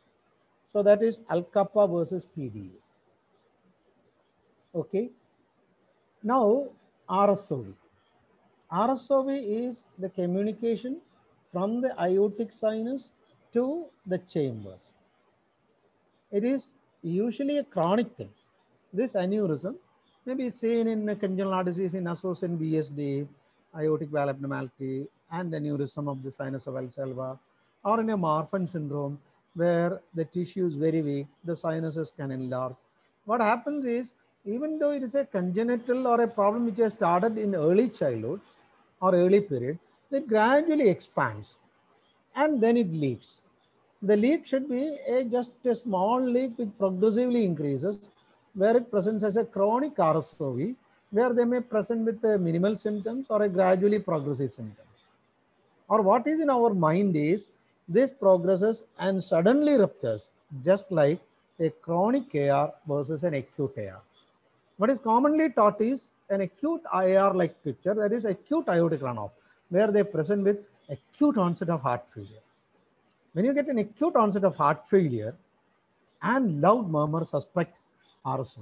So that is ALCAPA versus PDA. Okay. Now, RSOV. RSOV is the communication from the aortic sinus to the chambers. It is usually a chronic thing. This aneurysm may be seen in congenital heart disease in associated VSD, aortic valve abnormality, and aneurysm of the sinus of Valsalva, or in a Marfan syndrome where the tissue is very weak, the sinuses can enlarge. What happens is, even though it is a congenital or a problem which has started in early childhood or early period, it gradually expands and then it leaks. The leak should be a, just a small leak which progressively increases, where it presents as a chronic RSOV, where they may present with minimal symptoms or a gradually progressive symptoms. Or what is in our mind is this progresses and suddenly ruptures, just like a chronic AR versus an acute AR. What is commonly taught is an acute AR like picture, that is acute aortic runoff, where they present with acute onset of heart failure. When you get an acute onset of heart failure and loud murmur, suspect RSO.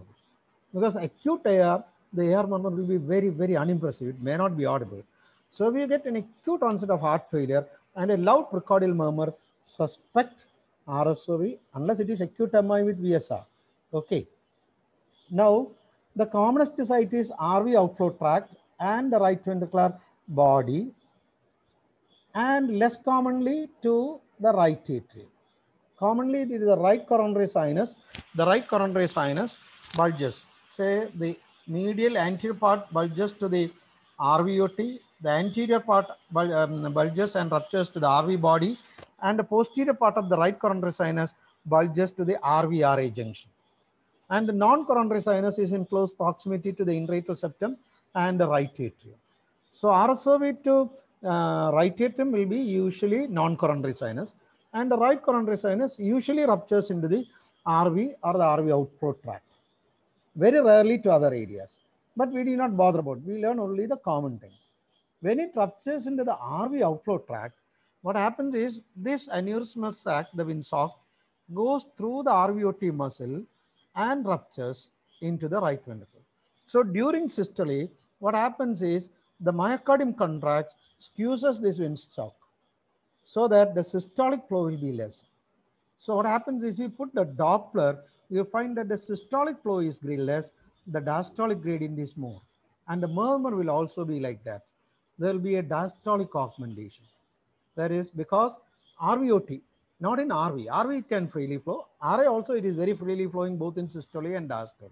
Because acute AR, the AR murmur will be very, very unimpressive. It may not be audible. So if you get an acute onset of heart failure and a loud precordial murmur, suspect RSOV unless it is acute MI with VSR. Okay. Now, the commonest site is RV outflow tract and the right ventricular body and less commonly to the right atrium. Commonly, it is the right coronary sinus. The right coronary sinus bulges. Say the medial anterior part bulges to the RVOT, the anterior part um, bulges and ruptures to the RV body, and the posterior part of the right coronary sinus bulges to the RVRA junction. And the non-coronary sinus is in close proximity to the interatrial septum and the right atrium. So RSOV to uh, right atrium will be usually non-coronary sinus and the right coronary sinus usually ruptures into the RV or the RV outflow tract. Very rarely to other areas, but we do not bother about. We learn only the common things. When it ruptures into the RV outflow tract, what happens is this aneurysmal sac, the windsock, goes through the RVOT muscle and ruptures into the right ventricle. So during systole, what happens is the myocardium contracts, squeezes this windsock so that the systolic flow will be less. So what happens is we put the Doppler, you find that the systolic flow is less, the diastolic gradient is more. And the murmur will also be like that. There will be a diastolic augmentation. That is because RVOT, not in RV. RV can freely flow. RA also it is very freely flowing both in systole and diastole.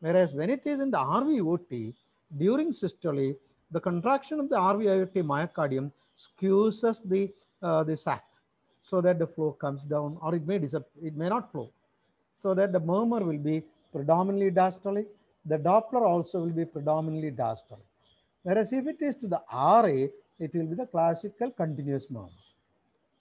Whereas when it is in the RVOT, during systole, the contraction of the RVOT myocardium squeezes the, uh, the sac so that the flow comes down or it may it may not flow. So that the murmur will be predominantly diastolic. The Doppler also will be predominantly diastolic. Whereas if it is to the RA, it will be the classical continuous murmur.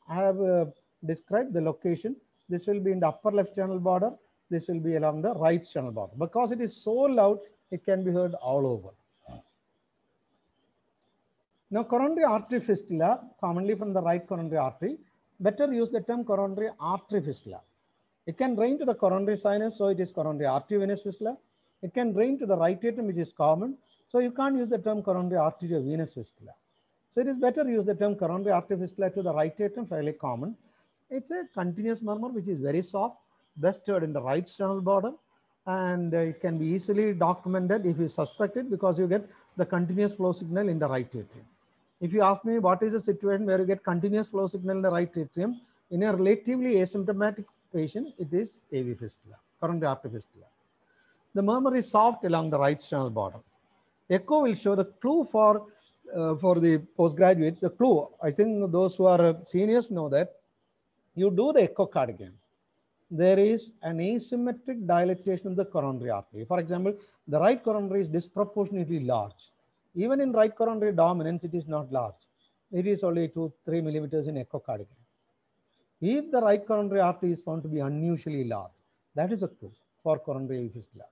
I have uh, described the location. This will be in the upper left sternal border. This will be along the right sternal border. Because it is so loud, it can be heard all over. Now, coronary artery fistula, commonly from the right coronary artery, better use the term coronary artery fistula. It can drain to the coronary sinus, so it is coronary artery venous fistula. It can drain to the right atrium, which is common. So you can't use the term coronary artery venous fistula. So it is better use the term coronary artery fistula to the right atrium, fairly common. It's a continuous murmur, which is very soft, best heard in the right sternal border. And uh, it can be easily documented if you suspect it because you get the continuous flow signal in the right atrium. If you ask me what is the situation where you get continuous flow signal in the right atrium, in a relatively asymptomatic patient, it is AV fistula, coronary artery fistula. The murmur is soft along the right sternal border. Echo will show the clue for uh, for the postgraduates. The clue, I think those who are seniors know that you do the echocardiogram. There is an asymmetric dilatation of the coronary artery. For example, the right coronary is disproportionately large. Even in right coronary dominance, it is not large. It is only two, three millimeters in echocardiogram. If the right coronary artery is found to be unusually large, that is a clue for coronary fistula.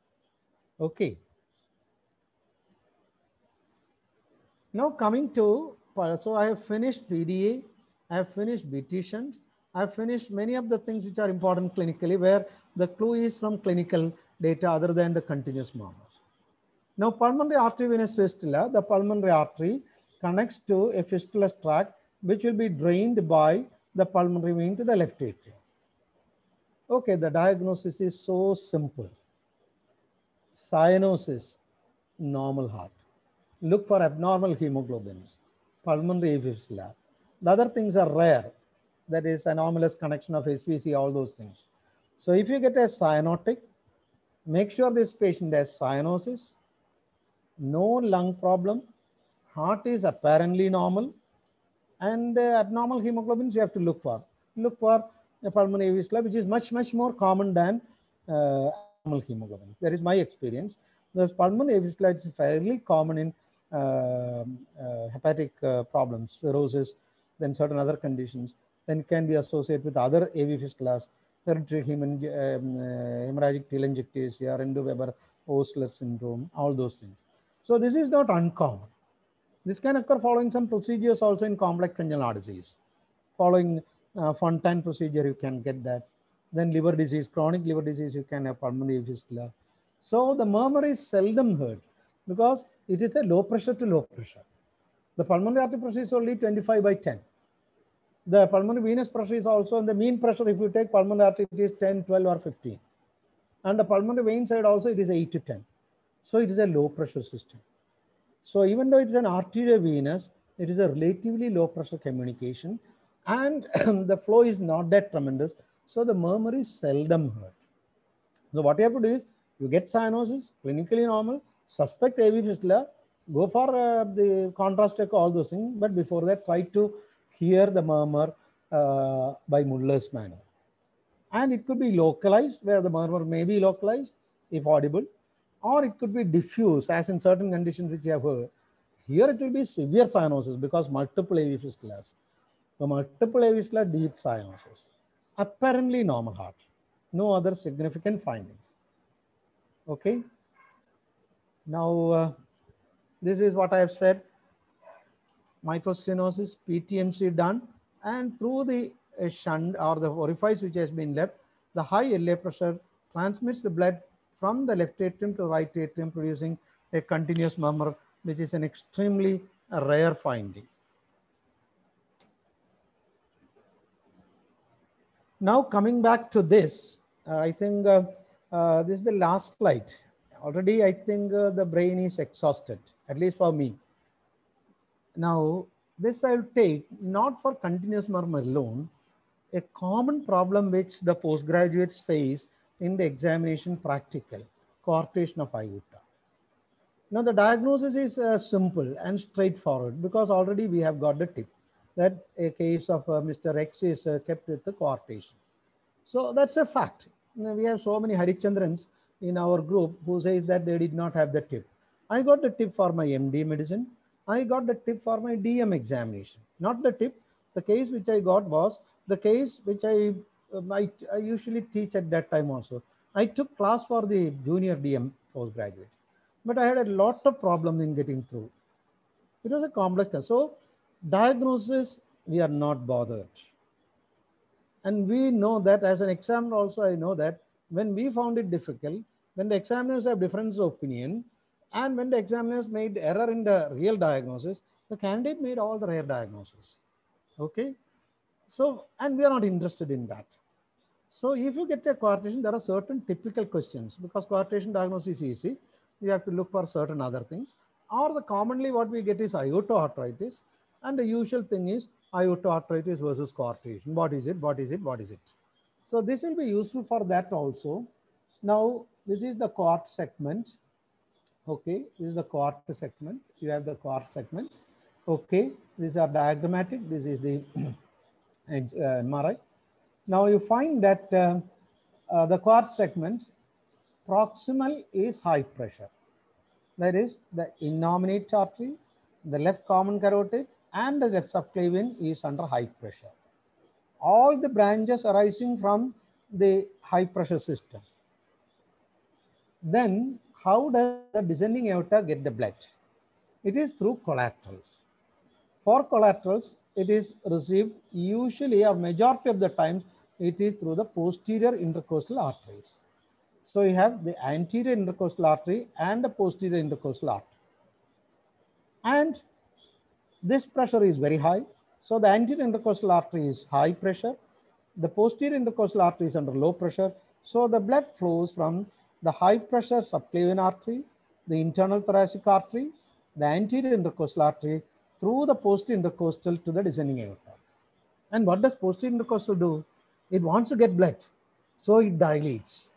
Okay. Now coming to, so I have finished PDA, I have finished BT I have finished many of the things which are important clinically where the clue is from clinical data other than the continuous murmur. Now pulmonary artery venous fistula, the pulmonary artery connects to a fistulous tract which will be drained by the pulmonary vein to the left atrium. Okay, the diagnosis is so simple. Cyanosis, normal heart. Look for abnormal hemoglobins, pulmonary fistula. The other things are rare. That is anomalous connection of SVC, all those things. So if you get a cyanotic, make sure this patient has cyanosis, no lung problem, heart is apparently normal, and uh, abnormal hemoglobins you have to look for. Look for a pulmonary fistula, which is much, much more common than uh, normal hemoglobin. That is my experience. Because pulmonary fistula is fairly common in uh, uh, hepatic uh, problems, cirrhosis, then certain other conditions, then can be associated with other AV fistulas, hereditary heman, um, hemorrhagic telangiectasia, Rendu-Weber, Osler syndrome, all those things. So this is not uncommon. This can occur following some procedures also in complex congenital heart disease. Following uh, Fontan procedure, you can get that. Then liver disease, chronic liver disease, you can have pulmonary fistula. So the murmur is seldom heard because it is a low pressure to low pressure. The pulmonary artery pressure is only 25 by 10. The pulmonary venous pressure is also, and the mean pressure, if you take pulmonary artery, it is 10, 12, or 15. And the pulmonary vein side also, it is 8 to 10. So it is a low pressure system. So even though it's an arteriovenous, it is a relatively low pressure communication and the flow is not that tremendous. So the murmur is seldom heard. So what you have to do is you get cyanosis, clinically normal, suspect AV fistula, go for uh, the contrast echo, all those things. But before that, try to hear the murmur uh, by Muller's maneuver. And it could be localized, where the murmur may be localized, if audible, or it could be diffuse, as in certain conditions which you have heard. Here it will be severe cyanosis because multiple AV fistulas. So multiple AV fistula, deep cyanosis. Apparently normal heart. No other significant findings. Okay. Now, uh, this is what I have said. Mitral stenosis, PTMC done, and through the uh, shunt or the orifice which has been left, the high LA pressure transmits the blood from the left atrium to right atrium, producing a continuous murmur, which is an extremely rare finding. Now coming back to this, uh, I think uh, uh, this is the last slide. Already, I think uh, the brain is exhausted, at least for me. Now, this I will take not for continuous murmur alone, a common problem which the postgraduates face in the examination practical, coarctation of aorta. Now, the diagnosis is uh, simple and straightforward because already we have got the tip that a case of uh, Mr. X is uh, kept with the coarctation. So that's a fact. Now, we have so many Harichandrans in our group who says that they did not have the tip. I got the tip for my MD medicine. I got the tip for my DM examination. Not the tip. The case which I got was the case which I, Um, I, I usually teach at that time also. I took class for the junior DM postgraduate, but I had a lot of problem in getting through. It was a complex case. So diagnosis, we are not bothered. And we know that as an examiner also, I know that when we found it difficult, when the examiners have difference of opinion, and when the examiners made error in the real diagnosis, the candidate made all the rare diagnosis. Okay. So, and we are not interested in that. So if you get a coarctation, there are certain typical questions because coarctation diagnosis is easy. You have to look for certain other things. or the commonly what we get is aortoarteritis and the usual thing is aortoarteritis versus coarctation. What is it? What is it? What is it? So this will be useful for that also. Now this is the coarct segment. Okay, this is the coarct segment. You have the coarct segment. Okay, these are diagrammatic. This is the uh, MRI. Now you find that uh, uh, the coarct segment proximal is high pressure. That is the innominate artery, the left common carotid and the left subclavian is under high pressure. All the branches arising from the high pressure system. Then how does the descending aorta get the blood? It is through collaterals. For collaterals, it is received usually or majority of the times it is through the posterior intercostal arteries. So you have the anterior intercostal artery and the posterior intercostal artery. And this pressure is very high. So the anterior intercostal artery is high pressure. The posterior intercostal artery is under low pressure. So the blood flows from the high pressure subclavian artery, the internal thoracic artery, the anterior intercostal artery through the posterior intercostal to the descending aorta. And what does posterior intercostal do? It wants to get blood. So it dilates.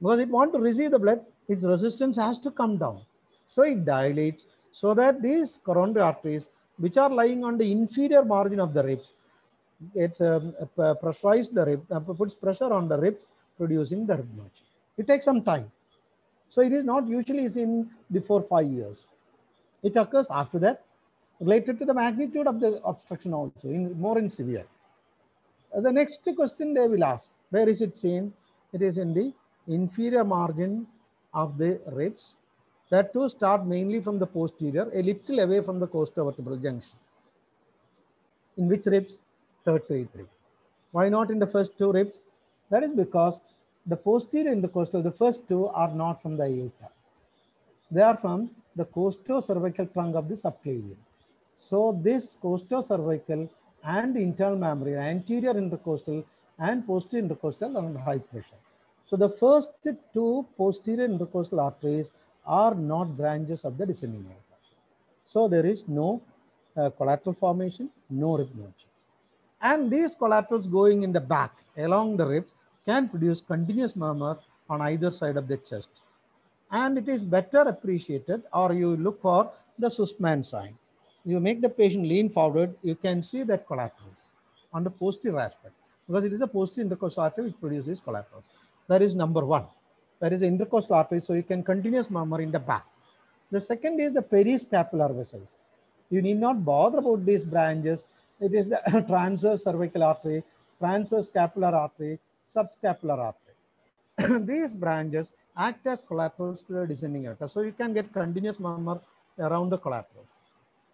Because it wants to receive the blood, its resistance has to come down. So it dilates so that these coronary arteries, which are lying on the inferior margin of the ribs, it um, uh, pressurize the rib, uh, puts pressure on the ribs, producing the rib. It takes some time. So it is not usually seen before five years. It occurs after that, related to the magnitude of the obstruction also, in more in severe. The next question they will ask, where is it seen? It is in the inferior margin of the ribs. That too start mainly from the posterior, a little away from the costovertebral junction. In which ribs? Third to eighth rib. Why not in the first two ribs? That is because the posterior intercostal, the costal, the first two are not from the aorta. They are from the costocervical trunk of the subclavian. So this costocervical and internal mammary, anterior intercostal and posterior intercostal under high pressure. So the first two posterior intercostal arteries are not branches of the descending aorta. So there is no uh, collateral formation, no rib notch. And these collaterals going in the back along the ribs can produce continuous murmur on either side of the chest. And it is better appreciated or you look for the Suzman sign. You make the patient lean forward, you can see that collaterals on the posterior aspect because it is a posterior intercostal artery which produces collaterals. That is number one. That is intercostal artery, so you can continuous murmur in the back. The second is the periscapular vessels. You need not bother about these branches. It is the transverse cervical artery, transverse scapular artery, subscapular artery. these branches act as collaterals to the descending aorta. So you can get continuous murmur around the collaterals.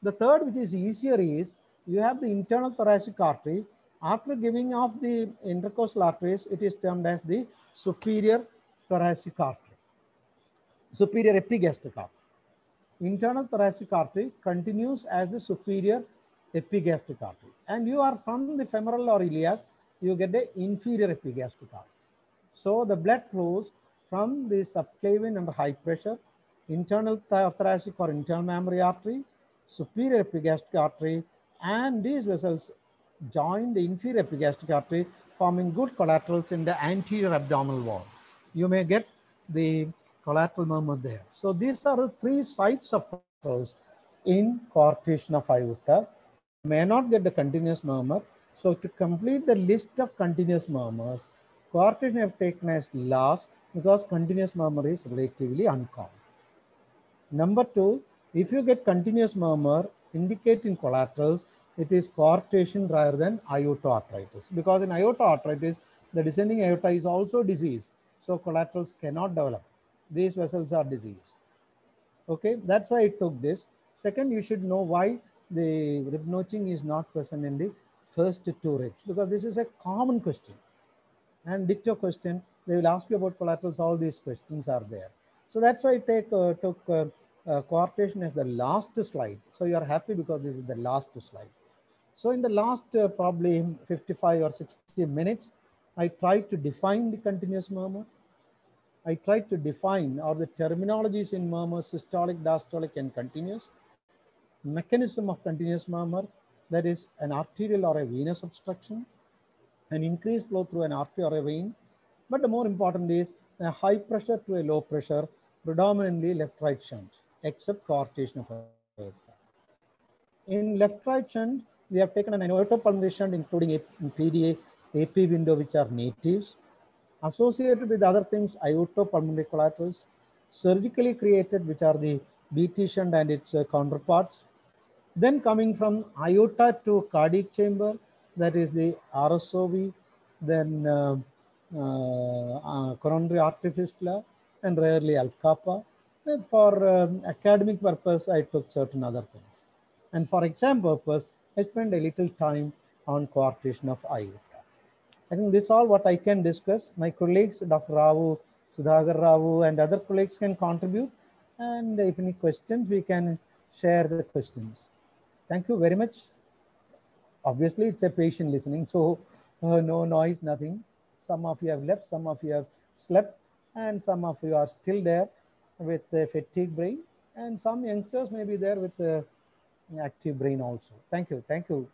The third, which is easier, is you have the internal thoracic artery. After giving off the intercostal arteries, it is termed as the superior thoracic artery, superior epigastric artery. Internal thoracic artery continues as the superior epigastric artery. And you are from the femoral or iliac, you get the inferior epigastric artery. So the blood flows from the subclavian under high pressure, internal thoracic or internal mammary artery, superior epigastric artery, and these vessels join the inferior epigastric artery, forming good collaterals in the anterior abdominal wall. You may get the collateral murmur there. So these are the three sites of collaterals in coarctation of aorta. May not get the continuous murmur. So to complete the list of continuous murmurs, coarctation have taken as last because continuous murmur is relatively uncommon. Number two, if you get continuous murmur indicating collaterals, it is coarctation rather than aortoarteritis. Because in aortoarteritis, the descending aorta is also diseased. So collaterals cannot develop. These vessels are diseased. Okay, that's why it took this. Second, you should know why the rib notching is not present in the first two ribs because this is a common question. And dicto question, they will ask you about collaterals. All these questions are there. So that's why I take uh, took uh, uh, as the last slide. So you are happy because this is the last slide. So in the last uh, probably 55 or 60 minutes, I tried to define the continuous murmur. I tried to define or the terminologies in murmur, systolic, diastolic, and continuous. Mechanism of continuous murmur, that is an arterial or a venous obstruction, an increased flow through an artery or a vein. But the more important is a high pressure to a low pressure, predominantly left-right shunt, except coarctation of aorta. In left-right shunt, we have taken an aortopulmonary shunt, including a- PDA, AP window, which are natives. Associated with other things, aortopulmonary collaterals, surgically created, which are the BT shunt and its uh, counterparts. Then coming from aorta to cardiac chamber, that is the RSOV, then uh, uh, uh, coronary artery fistula, and rarely ALCAPA. For um, academic purpose, I took certain other things. And for exam purpose, I spent a little time on coarctation of aorta. I think this is all what I can discuss. My colleagues, Dr. Ravu, Sudhagar Ravu, and other colleagues can contribute. And if any questions, we can share the questions. Thank you very much. Obviously, it's a patient listening, so uh, no noise, nothing. Some of you have left, some of you have slept, and some of you are still there with a fatigue brain, and some youngsters may be there with a active brain also. Thank you. Thank you.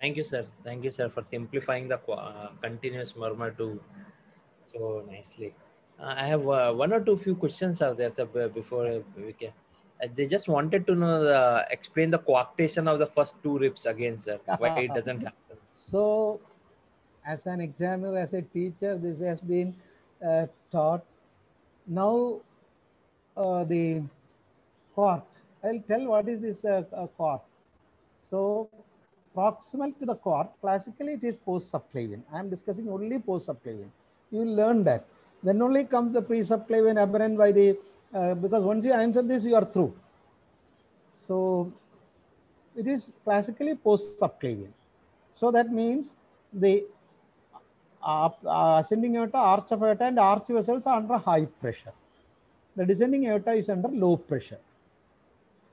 Thank you, sir. Thank you, sir, for simplifying the uh, continuous murmur to so nicely. Uh, I have uh, one or two few questions are there sir, before uh, we can. Uh, they just wanted to know the, explain the coarctation of the first two ribs again, sir. Why it doesn't happen? So, as an examiner, as a teacher, this has been uh, taught. Now, uh, the coarct. I'll tell what is this uh, uh, coarct. So, proximal to the coarct, classically it is post-subclavian. I am discussing only post-subclavian. You will learn that. Then only comes the pre-subclavian aberrant by the, uh, because once you answer this, you are through. So, it is classically post-subclavian. So that means the uh, uh, ascending aorta, arch of aorta, and arch vessels are under high pressure. The descending aorta is under low pressure.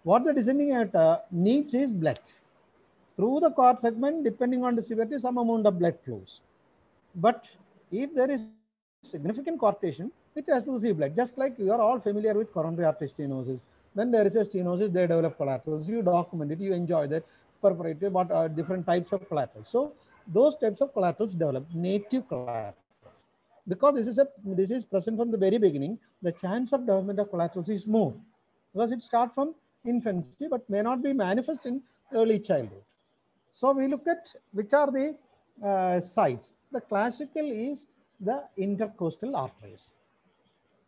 What the descending aorta needs is blood. Through the coarct segment, depending on the severity, some amount of blood flows. But if there is significant coarctation, it has to receive blood. Just like you are all familiar with coronary artery stenosis. When there is a stenosis, they develop collaterals. You document it, you enjoy that, perforated, but are different types of collaterals. So those types of collaterals develop native collaterals. Because this is a this is present from the very beginning, the chance of development of collaterals is more. Because it starts from infancy, but may not be manifest in early childhood. So we look at which are the uh, sites. The classical is the intercostal arteries.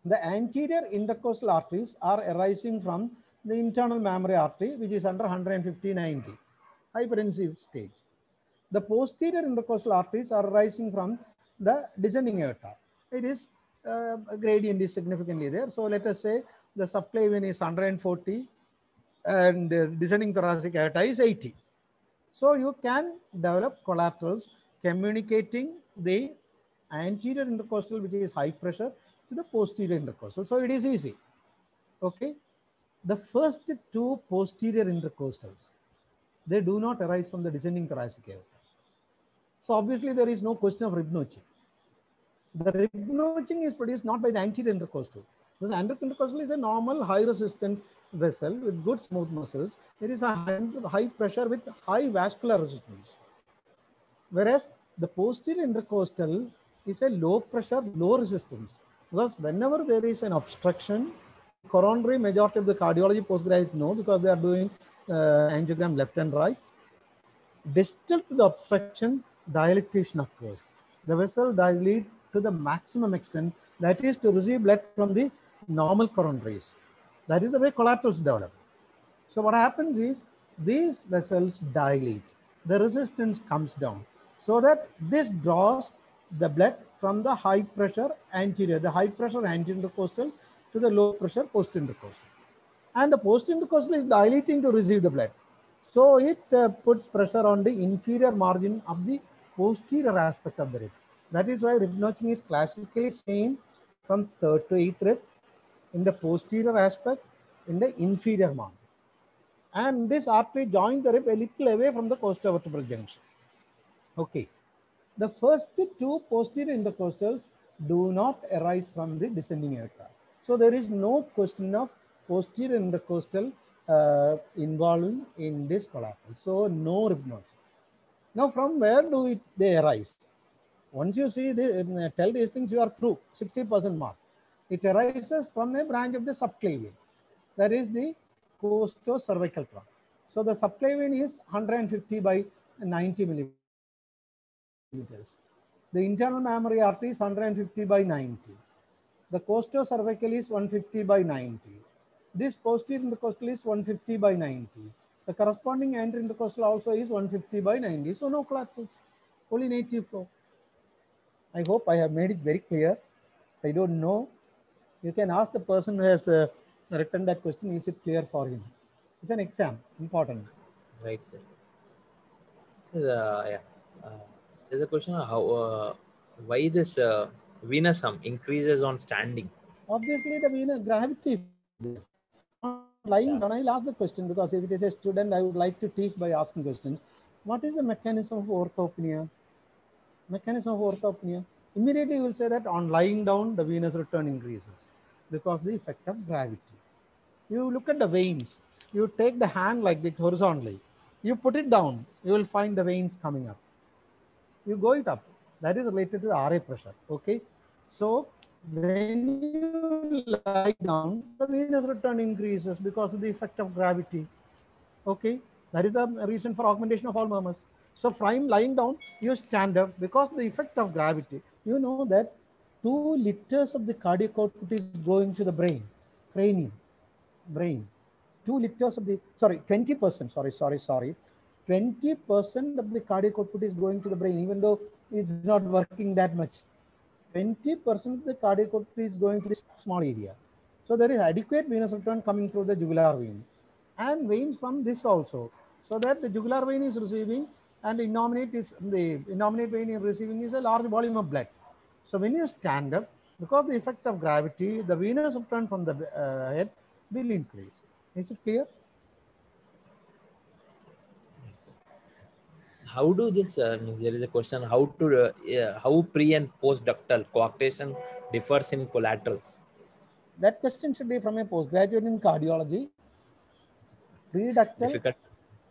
The anterior intercostal arteries are arising from the internal mammary artery, which is under 150 90, hyperensive stage. The posterior intercostal arteries are arising from the descending aorta. It is uh, a gradient is significantly there. So let us say the subclavian is 140 and uh, descending thoracic aorta is 80. So you can develop collaterals communicating the anterior intercostal, which is high pressure, to the posterior intercostal. So it is easy. Okay. The first two posterior intercostals, they do not arise from the descending thoracic aorta. So obviously there is no question of rib notching. The rib notching is produced not by the anterior intercostal. Because anterior intercostal is a normal high resistant vessel with good smooth muscles. There is a high, pressure with high vascular resistance. Whereas the posterior intercostal is a low pressure, low resistance. Because whenever there is an obstruction, coronary majority of the cardiology postgraduates know because they are doing uh, angiogram left and right. Distal to the obstruction, dilatation occurs. The vessel dilate to the maximum extent, that is to receive blood from the normal coronaries. That is the way collaterals develop. So what happens is these vessels dilate. The resistance comes down so that this draws the blood from the high pressure anterior, the high pressure anterior intercostal to the low pressure post intercostal. And the post intercostal is dilating to receive the blood. So it uh, puts pressure on the inferior margin of the posterior aspect of the rib. That is why rib notching is classically seen from third to eighth rib in the posterior aspect in the inferior margin. And this artery joins the rib a little away from the costovertebral junction. Okay. The first two posterior intercostals do not arise from the descending aorta. So there is no question of posterior intercostal uh, involved in this collateral. So no rhypnosis. Now from where do it, they arise? Once you see the uh, tell these things, you are through 60% mark. It arises from a branch of the subclavian. That is the costo-cervical trunk. So the subclavian is 150 by 90 millimeters. The internal mammary artery is 150 by 90. The costo-cervical is 150 by 90. This posterior intercostal is 150 by 90. The corresponding anterior intercostal also is 150 by 90. So no collaterals, only native flow. I hope I have made it very clear. I don't know. You can ask the person who has uh, written that question, is it clear for him? It's an exam, important. Right, sir. So, uh, yeah, uh, there's a question of how, uh, why this uh, venous hum increases on standing. Obviously, the venous gravity. Lying Yeah. down, I'll ask the question because if it is a student, I would like to teach by asking questions. What is the mechanism of orthopnea? Mechanism of orthopnea. Immediately, you will say that on lying down, the venous return increases because the effect of gravity. You look at the veins. You take the hand like this horizontally. You put it down. You will find the veins coming up. You go it up. That is related to the RA pressure. Okay. So when you lie down, the venous return increases because of the effect of gravity. Okay, that is a reason for augmentation of all murmurs. So from lying down, you stand up because the effect of gravity. You know that two liters of the cardiac output is going to the brain, cranium, brain. Two liters of the sorry, twenty percent. Sorry, sorry, sorry. Twenty percent of the cardiac output is going to the brain, even though it's not working that much. 20% of the cardiac output is going to this small area. So there is adequate venous return coming through the jugular vein and veins from this also. So that the jugular vein is receiving and the innominate is the innominate vein is receiving is a large volume of blood. So when you stand up, because the effect of gravity, the venous return from the uh, head will increase. Is it clear? How do this? Uh, means there is a question. How to uh, how pre and post ductal coarctation differs in collaterals? That question should be from a postgraduate in cardiology. Pre-ductal, Difficult.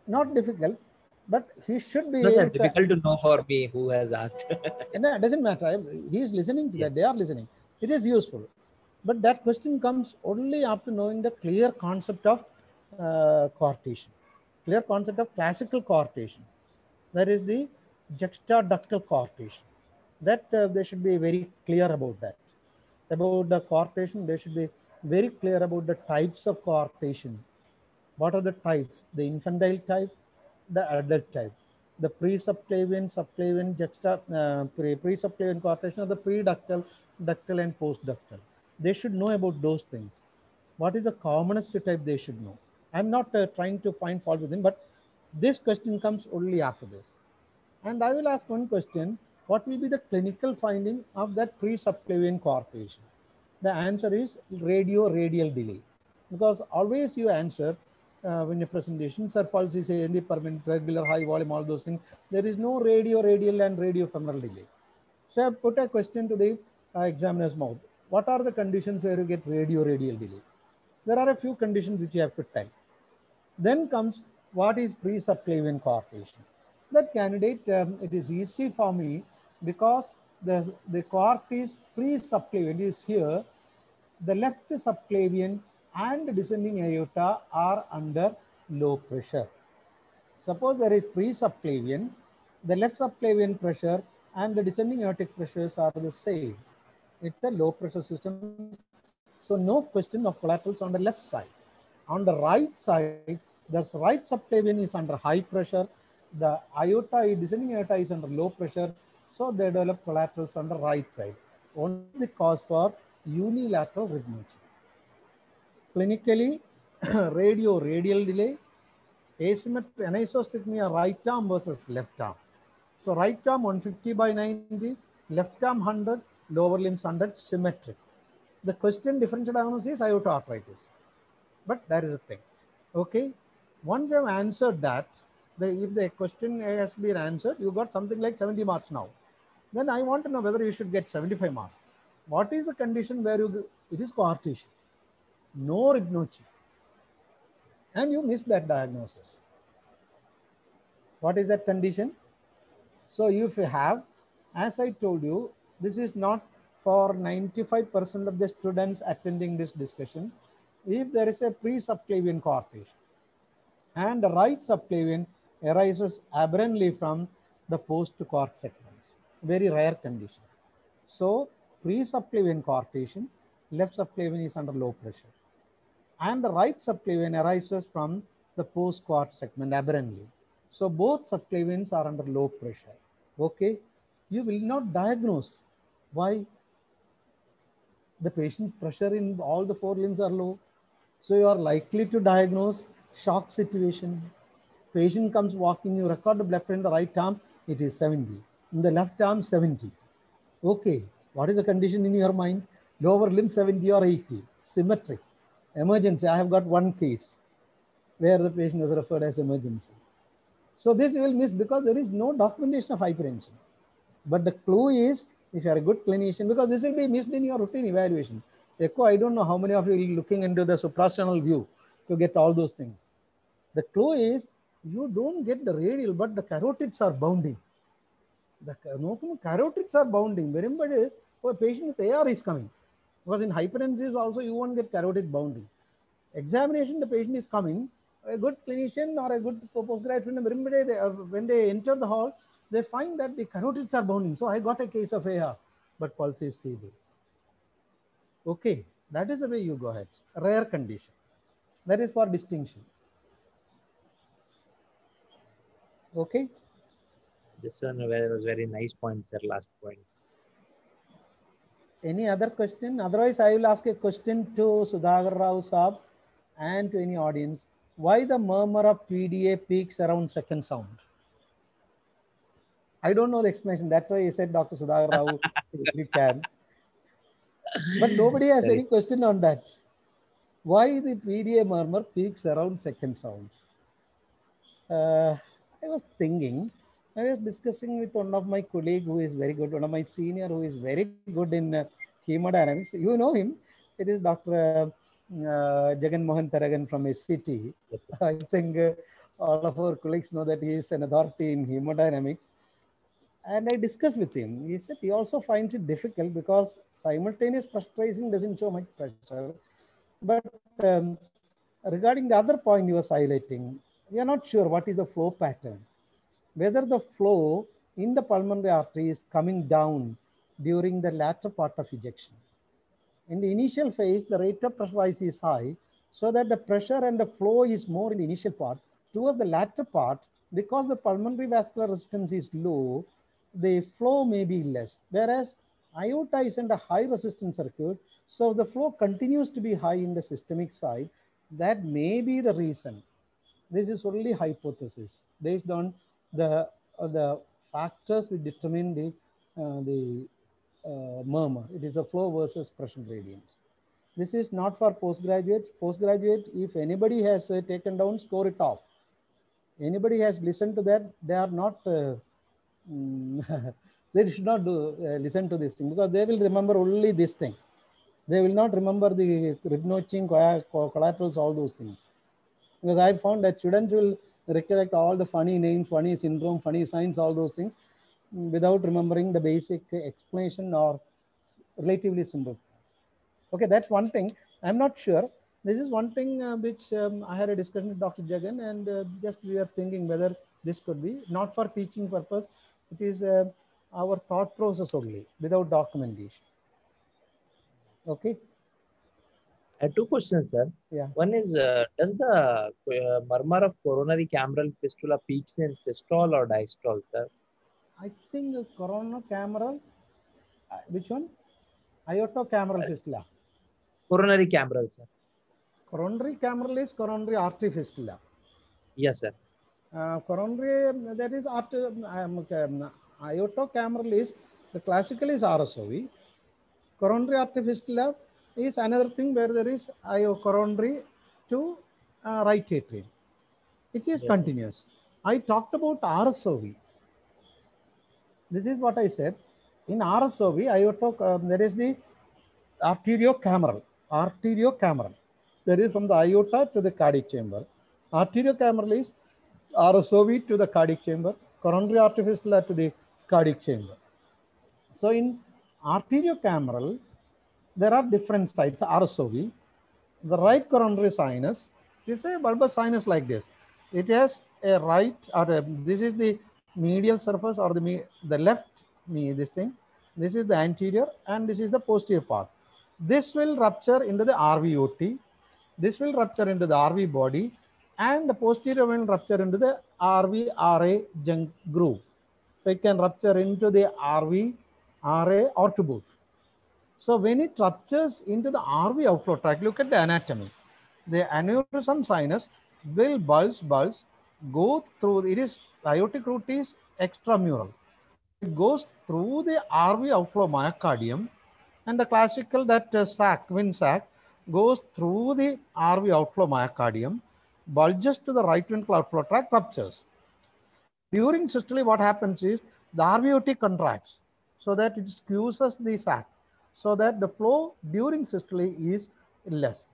not difficult, but he should be No, sir. to- Difficult to know for me who has asked. No, it doesn't matter. He is listening to Yes. that. They are listening. It is useful. But that question comes only after knowing the clear concept of uh, coarctation, clear concept of classical coarctation. That is the juxtaductal coarctation. That uh, they should be very clear about that. About the coarctation, they should be very clear about the types of coarctation. What are the types? The infantile type, the adult type the pre-subclavian, subclavian, juxta, uh, pre, pre-subclavian coarctation of the pre-ductal, ductal and post-ductal. They should know about those things. What is the commonest type they should know? I'm not uh, trying to find fault with them, but this question comes only after this. And I will ask one question. What will be the clinical finding of that pre-subclavian coarctation? The answer is radio-radial delay. Because always you answer uh, when your presentation, sir, pulse is a permanent, regular, high volume, all those things. There is no radio-radial and radio-femoral delay. So I put a question to the uh, examiner's mouth. What are the conditions where you get radio-radial delay? There are a few conditions which you have to tell. Then comes what is pre-subclavian coarctation. That candidate, um, it is easy for me because the, the coarct is pre-subclavian is here. The left subclavian and descending aorta are under low pressure. Suppose there is pre-subclavian, the left subclavian pressure and the descending aortic pressures are the same. It's a low pressure system. So no question of collaterals on the left side. On the right side, the right subclavian is under high pressure. The is- descending aorta is under low pressure. So they develop collaterals on the right side. Only cause for unilateral rhythmology. Clinically, radio radial delay, asymmetric anisosphygmia right arm versus left arm. So right arm 150 by 90, left arm 100, lower limbs 100, symmetric. The question differential diagnosis is aortoarteritis. But that is a thing. Okay. Once I've answered that, the, if the question has been answered, you got something like 70 marks now. then I want to know whether you should get 75 marks. What is the condition where you, it is coarctation, no rib notching, and you miss that diagnosis. What is that condition? So if you have, as I told you, this is not for 95% of the students attending this discussion. If there is a pre-subclavian coarctation and the right subclavian arises aberrantly from the post-coarct segments, very rare condition. So pre-subclavian coarctation, left subclavian is under low pressure. And the right subclavian arises from the post-coarct segment aberrantly. So both subclavians are under low pressure. Okay, you will not diagnose. Why? The patient's pressure in all the four limbs are low. So you are likely to diagnose shock situation. Patient comes walking, you record the pressure in the right arm, it is 70. In the left arm, 70. Okay, what is the condition in your mind? Lower limb 70 or 80, symmetric. Emergency, I have got one case where the patient was referred as emergency. So this you will miss because there is no documentation of hypertension. But the clue is, if you are a good clinician, because this will be missed in your routine evaluation. Echo, I don't know how many of you are looking into the suprasternal view to get all those things. The clue is you don't get the radial, but the carotids are bounding. The carotids are bounding. Remember, a patient with AR is coming. Because in hypertensive also you won't get carotid bounding. Examination, the patient is coming. A good clinician or a good postgraduate, remember they, uh, when they enter the hall, they find that the carotids are bounding. So I got a case of AR, but pulse is feeble. Okay, that is the way you go ahead. Rare condition. That is for distinction. Okay. This one was very nice point, sir. Last point. Any other question? Otherwise, I will ask a question to Sudhagar Rao Saab and to any audience. Why the murmur of PDA peaks around second sound? I don't know the explanation. That's why I said Dr. Sudhagar Rao if you can. But nobody has Sorry. any question on that. Why the PDA murmur peaks around second sound? Uh, I was thinking, I was discussing with one of my colleague who is very good, one of my senior who is very good in uh, hemodynamics. You know him. It is Dr. Uh, uh, Jagan Mohan Tharakan from SCT. I think uh, all of our colleagues know that he is an authority in hemodynamics. And I discussed with him. He said he also finds it difficult because simultaneous pressurizing doesn't show much pressure. But um, regarding the other point you were highlighting, we are not sure what is the flow pattern. Whether the flow in the pulmonary artery is coming down during the latter part of ejection. In the initial phase, the rate of pressure is high, so that the pressure and the flow is more in the initial part. Towards the latter part, because the pulmonary vascular resistance is low, the flow may be less. Whereas aorta is in a high resistance circuit, so the flow continues to be high in the systemic side. That may be the reason. This is only hypothesis based on the uh, the factors which determine the uh, the uh, murmur. It is the flow versus pressure gradient. This is not for postgraduates. Postgraduate, if anybody has uh, taken down, score it off. Anybody has listened to that, they are not. Uh, they should not do uh, listen to this thing because they will remember only this thing. They will not remember the rib notching, colla- collaterals, all those things. Because I found that students will recollect all the funny names, funny syndrome, funny signs, all those things mm, without remembering the basic explanation or relatively simple. Okay, that's one thing. I'm not sure. This is one thing uh, which um, I had a discussion with Dr. Jagan, and uh, just we are thinking whether this could be not for teaching purpose. It is uh, our thought process only, without documentation. Okay. I have two questions, sir. Yeah. One is, uh, does the uh, murmur of coronary cameral fistula peaks in systole or diastole, sir? I think uh, coronocameral. Uh, which one? Aortocameral fistula. Coronary cameral, sir. Coronary cameral is coronary artery fistula. Yes, sir. Uh, coronary, um, that is artery, um, um, aortocameral is, the classical is RSOV. Coronary artery fistula is another thing where there is IO coronary to uh, right atrium. It is Yes, continuous. I talked about RSOV. This is what I said. in RSOV, aortic, um, there is the arteriocameral, arteriocameral. That is from the aorta to the cardiac chamber. Arteriocameral is RSOV to the cardiac chamber, coronary artery fistula to the cardiac chamber. So in arteriocameral, there are different sites, RSOV. The right coronary sinus this is a bulbous sinus like this. It has a right, or a, this is the medial surface or the, the left knee, this thing. This is the anterior and this is the posterior part. This will rupture into the RVOT. This will rupture into the RV body and the posterior will rupture into the RV RA groove. So it can rupture into the RV, RA or to both. So when it ruptures into the RV outflow tract, look at the anatomy. The aneurysm sinus will bulge, bulge, go through, it is, aortic root is extramural. It goes through the RV outflow myocardium and the classical that uh, sac, windsock, goes through the RV outflow myocardium, bulges to the right ventricular outflow tract, ruptures. During systole, what happens is the RVOT contracts so that it squeezes the sac so that the flow during systole is less.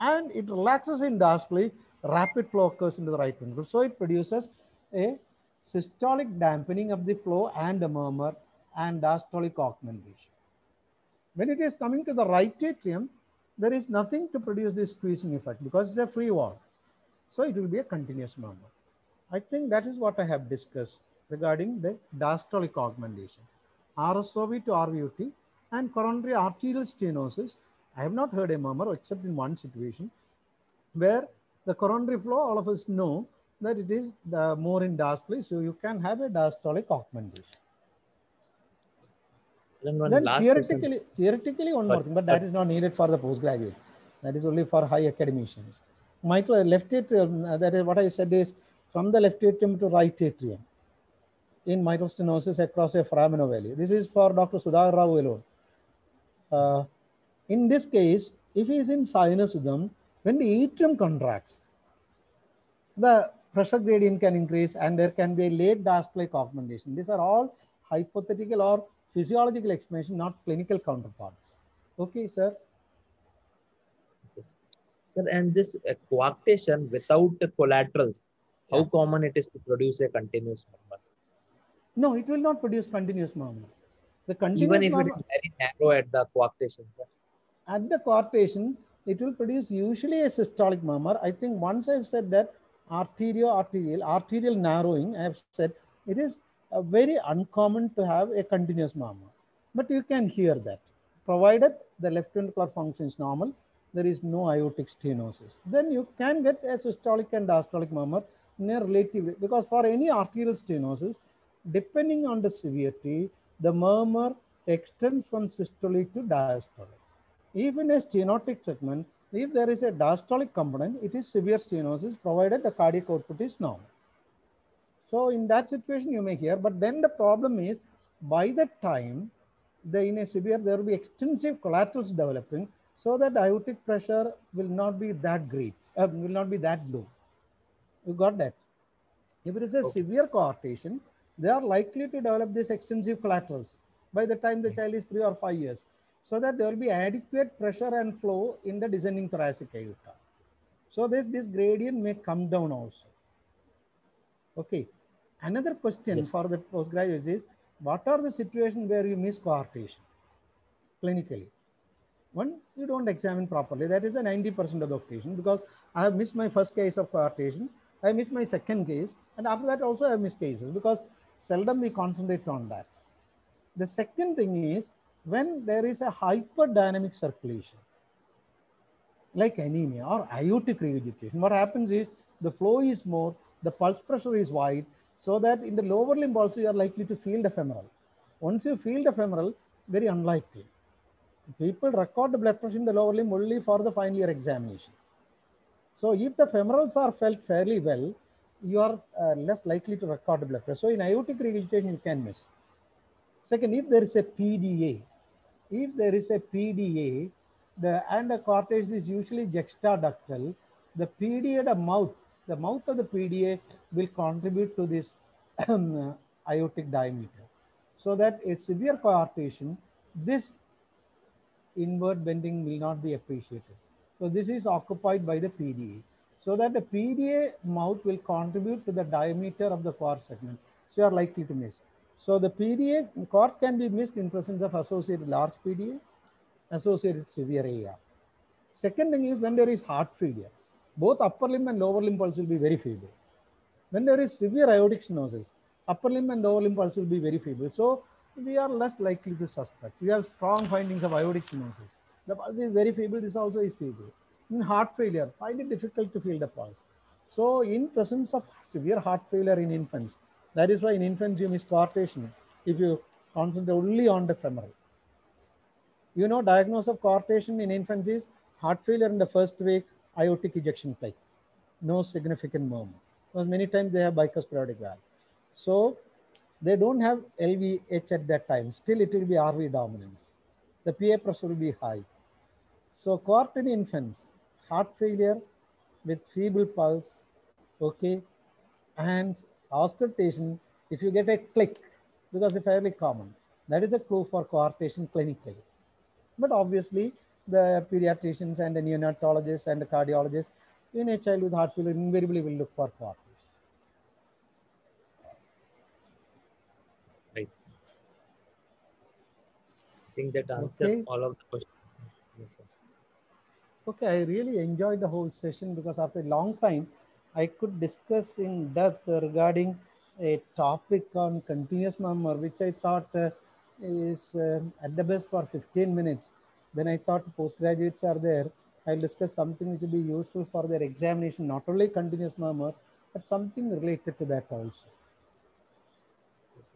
And it relaxes in diastole, rapid flow occurs into the right ventricle. So it produces a systolic dampening of the flow and a murmur and diastolic augmentation. When it is coming to the right atrium, there is nothing to produce this squeezing effect because it's a free wall. So it will be a continuous murmur. I think that is what I have discussed regarding the diastolic augmentation. RSOV to RVOT and coronary arterial stenosis. I have not heard a murmur except in one situation where the coronary flow, all of us know that it is the more in diastole, so you can have a diastolic augmentation. Then one Then last theoretically, theoretically one more But- thing, but that is not needed for the postgraduate. That is only for high academicians. Mitral left atrium, uh, that is what I said is from the left atrium to right atrium in mitral stenosis across a foramen ovale. This is for Dr. Sudhakar Rao alone. Uh, in this case, if he is in sinus rhythm, when the atrium contracts, the pressure gradient can increase and there can be a late diastolic augmentation. These are all hypothetical or physiological explanation, not clinical counterparts. Okay, sir. Sir, and this uh, coarctation without the collaterals, how Yeah. common it is to produce a continuous murmur? No, it will not produce continuous murmur. The Even continuous if murmur is very narrow at the coarctation, sir. at the coarctation, it will produce usually a systolic murmur. I think once I've said that arterial arterial arterial narrowing, I have said it is uh, very uncommon to have a continuous murmur, but you can hear that provided the left ventricular function is normal, there is no aortic stenosis. Then you can get a systolic and diastolic murmur in a relative because for any arterial stenosis, depending on the severity, the murmur extends from systolic to diastolic. Even a stenotic segment, if there is a diastolic component, it is severe stenosis provided the cardiac output is normal. So in that situation, you may hear, but then the problem is by the time the in a severe, there will be extensive collaterals developing so that aortic pressure will not be that great, uh, will not be that low. You got that? If it is a Okay. severe coarctation, they are likely to develop these extensive collaterals by the time the child is three or five years, so that there will be adequate pressure and flow in the descending thoracic aorta. So this, this gradient may come down also. Okay. Another question Yes. for the postgraduates is, what are the situations where you miss coarctation clinically? One, you don't examine properly. That is the 90% of the occasion because I have missed my first case of coarctation. I missed my second case. And after that also I have missed cases because seldom we concentrate on that. The second thing is when there is a hyperdynamic circulation, like anemia or aortic regurgitation, what happens is the flow is more, the pulse pressure is wide, so that in the lower limb also you are likely to feel the femoral. Once you feel the femoral, very unlikely. People record the blood pressure in the lower limb only for the final year examination. So if the femorals are felt fairly well, you are uh, less likely to record blood pressure. So in aortic regurgitation, you can miss. Second, if there is a PDA, if there is a PDA, the coarct is usually juxtaductal, the PDA, the mouth, the mouth of the PDA will contribute to this um, aortic diameter. so that a severe coarctation, this inward bending will not be appreciated. So this is occupied by the PDA. So that the PDA mouth will contribute to the diameter of the core segment. So you are likely to miss. So the PDA core can be missed in presence of associated large PDA, associated severe AR. Second thing is when there is heart failure, both upper limb and lower limb pulse will be very feeble. When there is severe aortic stenosis, upper limb and lower limb pulse will be very feeble. So we are less likely to suspect. We have strong findings of aortic stenosis. The pulse is very feeble, this also is feeble. In heart failure, find it difficult to feel the pulse. So in presence of severe heart failure in infants, that is why in infants you miss coarctation if you concentrate only on the femoral. You know, diagnosis of coarctation in infants is heart failure in the first week, aortic ejection plate, no significant murmur. Because many times they have bicuspid valve. So they don't have LVH at that time. Still, it will be RV dominance. The PA pressure will be high. So coarct in infants, heart failure with feeble pulse, okay, and auscultation, if you get a click, because it's fairly common, that is a clue for coarctation clinically. But obviously, the pediatricians and the neonatologists and the cardiologists in a child with heart failure invariably will look for coarctation. Right. I think that answers Okay. all of the questions. Yes, sir. Okay, I really enjoyed the whole session because after a long time, I could discuss in depth regarding a topic on continuous murmur, which I thought uh, is um, at the best for 15 minutes. Then I thought postgraduates are there. I'll discuss something which will be useful for their examination, not only continuous murmur, but something related to that also.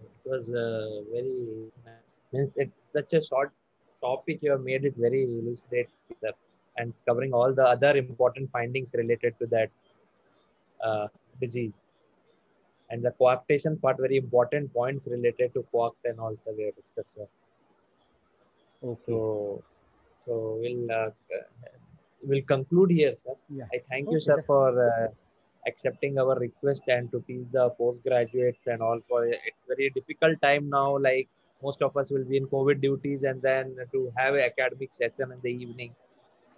It was uh, very means it's such a short topic. You have made it very elucidative and covering all the other important findings related to that uh, disease. And the coarctation part, very important points related to coarct and also we have discussed. Sir. Okay. So, so we'll uh, we'll conclude here, sir. Yeah. I thank you, sir, for uh, accepting our request and to teach the postgraduates and all. For it's very difficult time now. Like most of us will be in COVID duties, and then to have an academic session in the evening,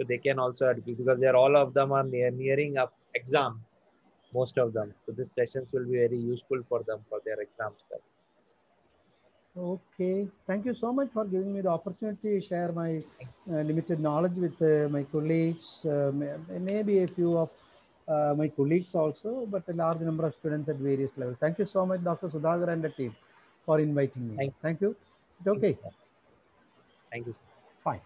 so they can also because they're all of them are near, nearing up exam, most of them. So these sessions will be very useful for them for their exams. Okay, thank you so much for giving me the opportunity to share my uh, limited knowledge with uh, my colleagues, uh, maybe a few of uh, my colleagues also, but a large number of students at various levels. Thank you so much, Dr. Sudhagar and the team for inviting me. Thank- Thank you. Is it okay? Thank you, sir. Fine.